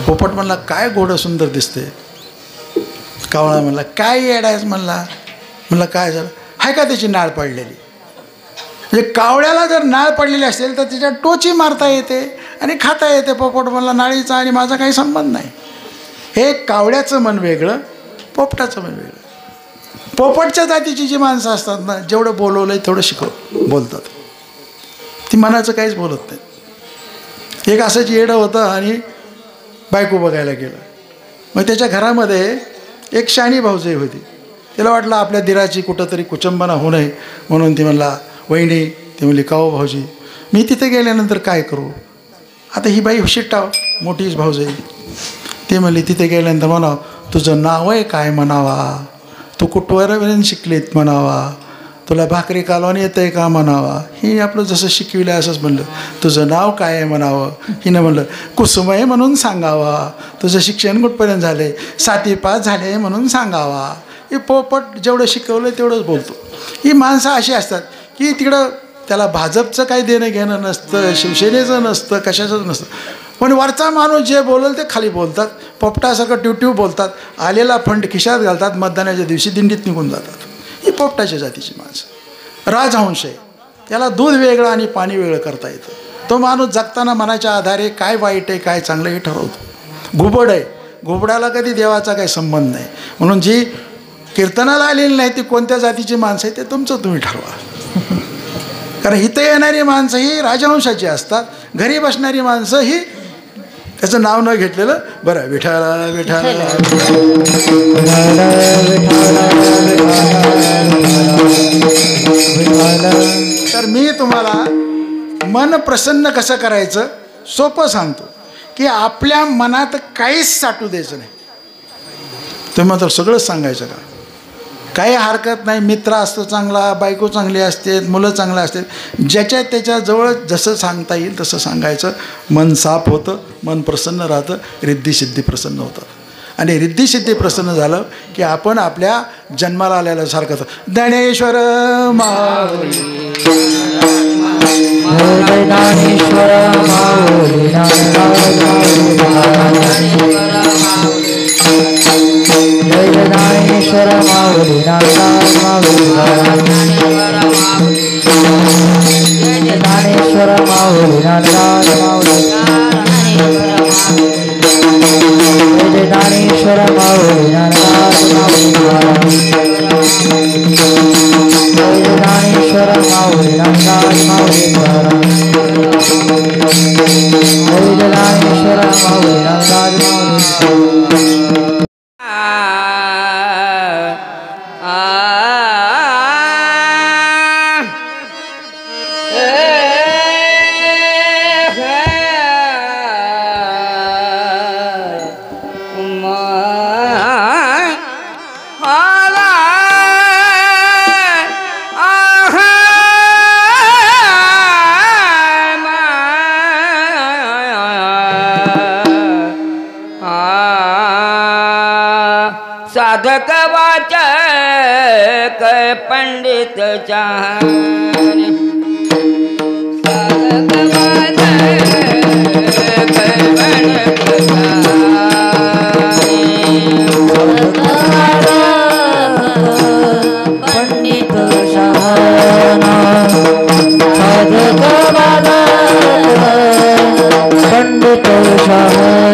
पोपट म्हणला काय घोडं सुंदर दिसते कावळा म्हणला काय येडायच म्हणला. म्हणलं काय झालं? आहे का त्याची नाळ पडलेली? म्हणजे कावळ्याला जर नाळ पडलेली असेल तर तिच्या टोची मारता येते आणि खाता येते पोपट मला नाळीचा आणि माझा काही संबंध नाही. हे कावळ्याचं मन वेगळं पोपटाचं मन वेगळं. पोपटच्या जातीची जी माणसं असतात ना जेवढं बोलवलं आहे तेवढं शिकव बोलतात. ती मनाचं काहीच बोलत नाही एक असंच येडं होतं आणि बायको बघायला गेलं. मग त्याच्या घरामध्ये एक शाणी भाऊजाई होती. तिला वाटलं आपल्या दिराची कुठंतरी कुचंबना होऊ नये म्हणून ती म्हणला वहिनी ते म्हणली काहो भाऊजी? मी तिथे गेल्यानंतर काय करू? आता ही बाई शिट्टाव मोठीच भाऊजाई ते म्हणली तिथे गेल्यानंतर म्हणावं तुझं नाव आहे काय म्हणावा? तू कुठवरपर्यंत शिकलीत म्हणावा? तुला भाकरी कालवानी येतं आहे का म्हणावा? ही आपलं जसं शिकविलं असंच म्हणलं. तुझं नाव काय आहे म्हणावं? हिनं म्हणलं कुसुमय म्हणून सांगावा. तुझं शिक्षण कुठपर्यंत झाले साती पास झाले म्हणून सांगावा. हे पोपट जेवढं शिकवलं तेवढंच बोलतो. ही माणसं अशी असतात की तिकडं त्याला भाजपचं काही देणं घेणं नसतं शिवसेनेचं नसतं कशाचं नसतं. पण वरचा माणूस जे बोलेल ते खाली बोलतात पोपटासारखं ट्यूट्यू बोलतात आलेला फंड खिशात घालतात मतदानाच्या दिवशी दिंडीत निघून जातात. ही पोपटाच्या जातीची माणसं. राजहंश आहे. त्याला दूध वेगळं आणि पाणी वेगळं करता येतं. तो माणूस जगताना मनाच्या आधारे काय वाईट आहे काय चांगलं हे ठरवतो. घुबड आहे. घुबडाला कधी देवाचा काही संबंध नाही. म्हणून जी कीर्तनाला आलेली नाही ती कोणत्या जातीची माणसं आहे ते तुमचं तुम्ही ठरवा. कारण इथं येणारी माणसं ही राजवंशाची असतात. घरी बसणारी माणसं ही त्याचं नाव न घेतलेलं बरं विठाला विठाला तर मी तुम्हाला मन प्रसन्न कसं करायचं सोपं सांगतो की आपल्या मनात काहीच साठू द्यायचं नाही. तुम्ही मात्र सगळंच सांगायचं का? काही हरकत नाही मित्र असतो चांगला बायको चांगली असते मुलं चांगलं असतात ज्याच्या त्याच्याजवळ जसं सांगता येईल तसं सांगायचं. मन साफ होतं मन प्रसन्न राहतं रिद्धीसिद्धी प्रसन्न होतं. आणि रिद्धिसिद्धी प्रसन्न झालं की आपण आपल्या जन्माला आलेल्या सारखं ज्ञानेश्वर माऊली. ज्ञानेश्वर माऊली जय ज्ञानेश्वर माऊली ज्ञानेश्वर माऊली माऊली जय ज्ञानेश्वर माऊली माऊली जय ज्ञानेश्वर माऊली माऊली जय ज्ञानेश्वर माऊली माऊली वाचक पंडित चार साधक वाचक पंडित पंडित पंडित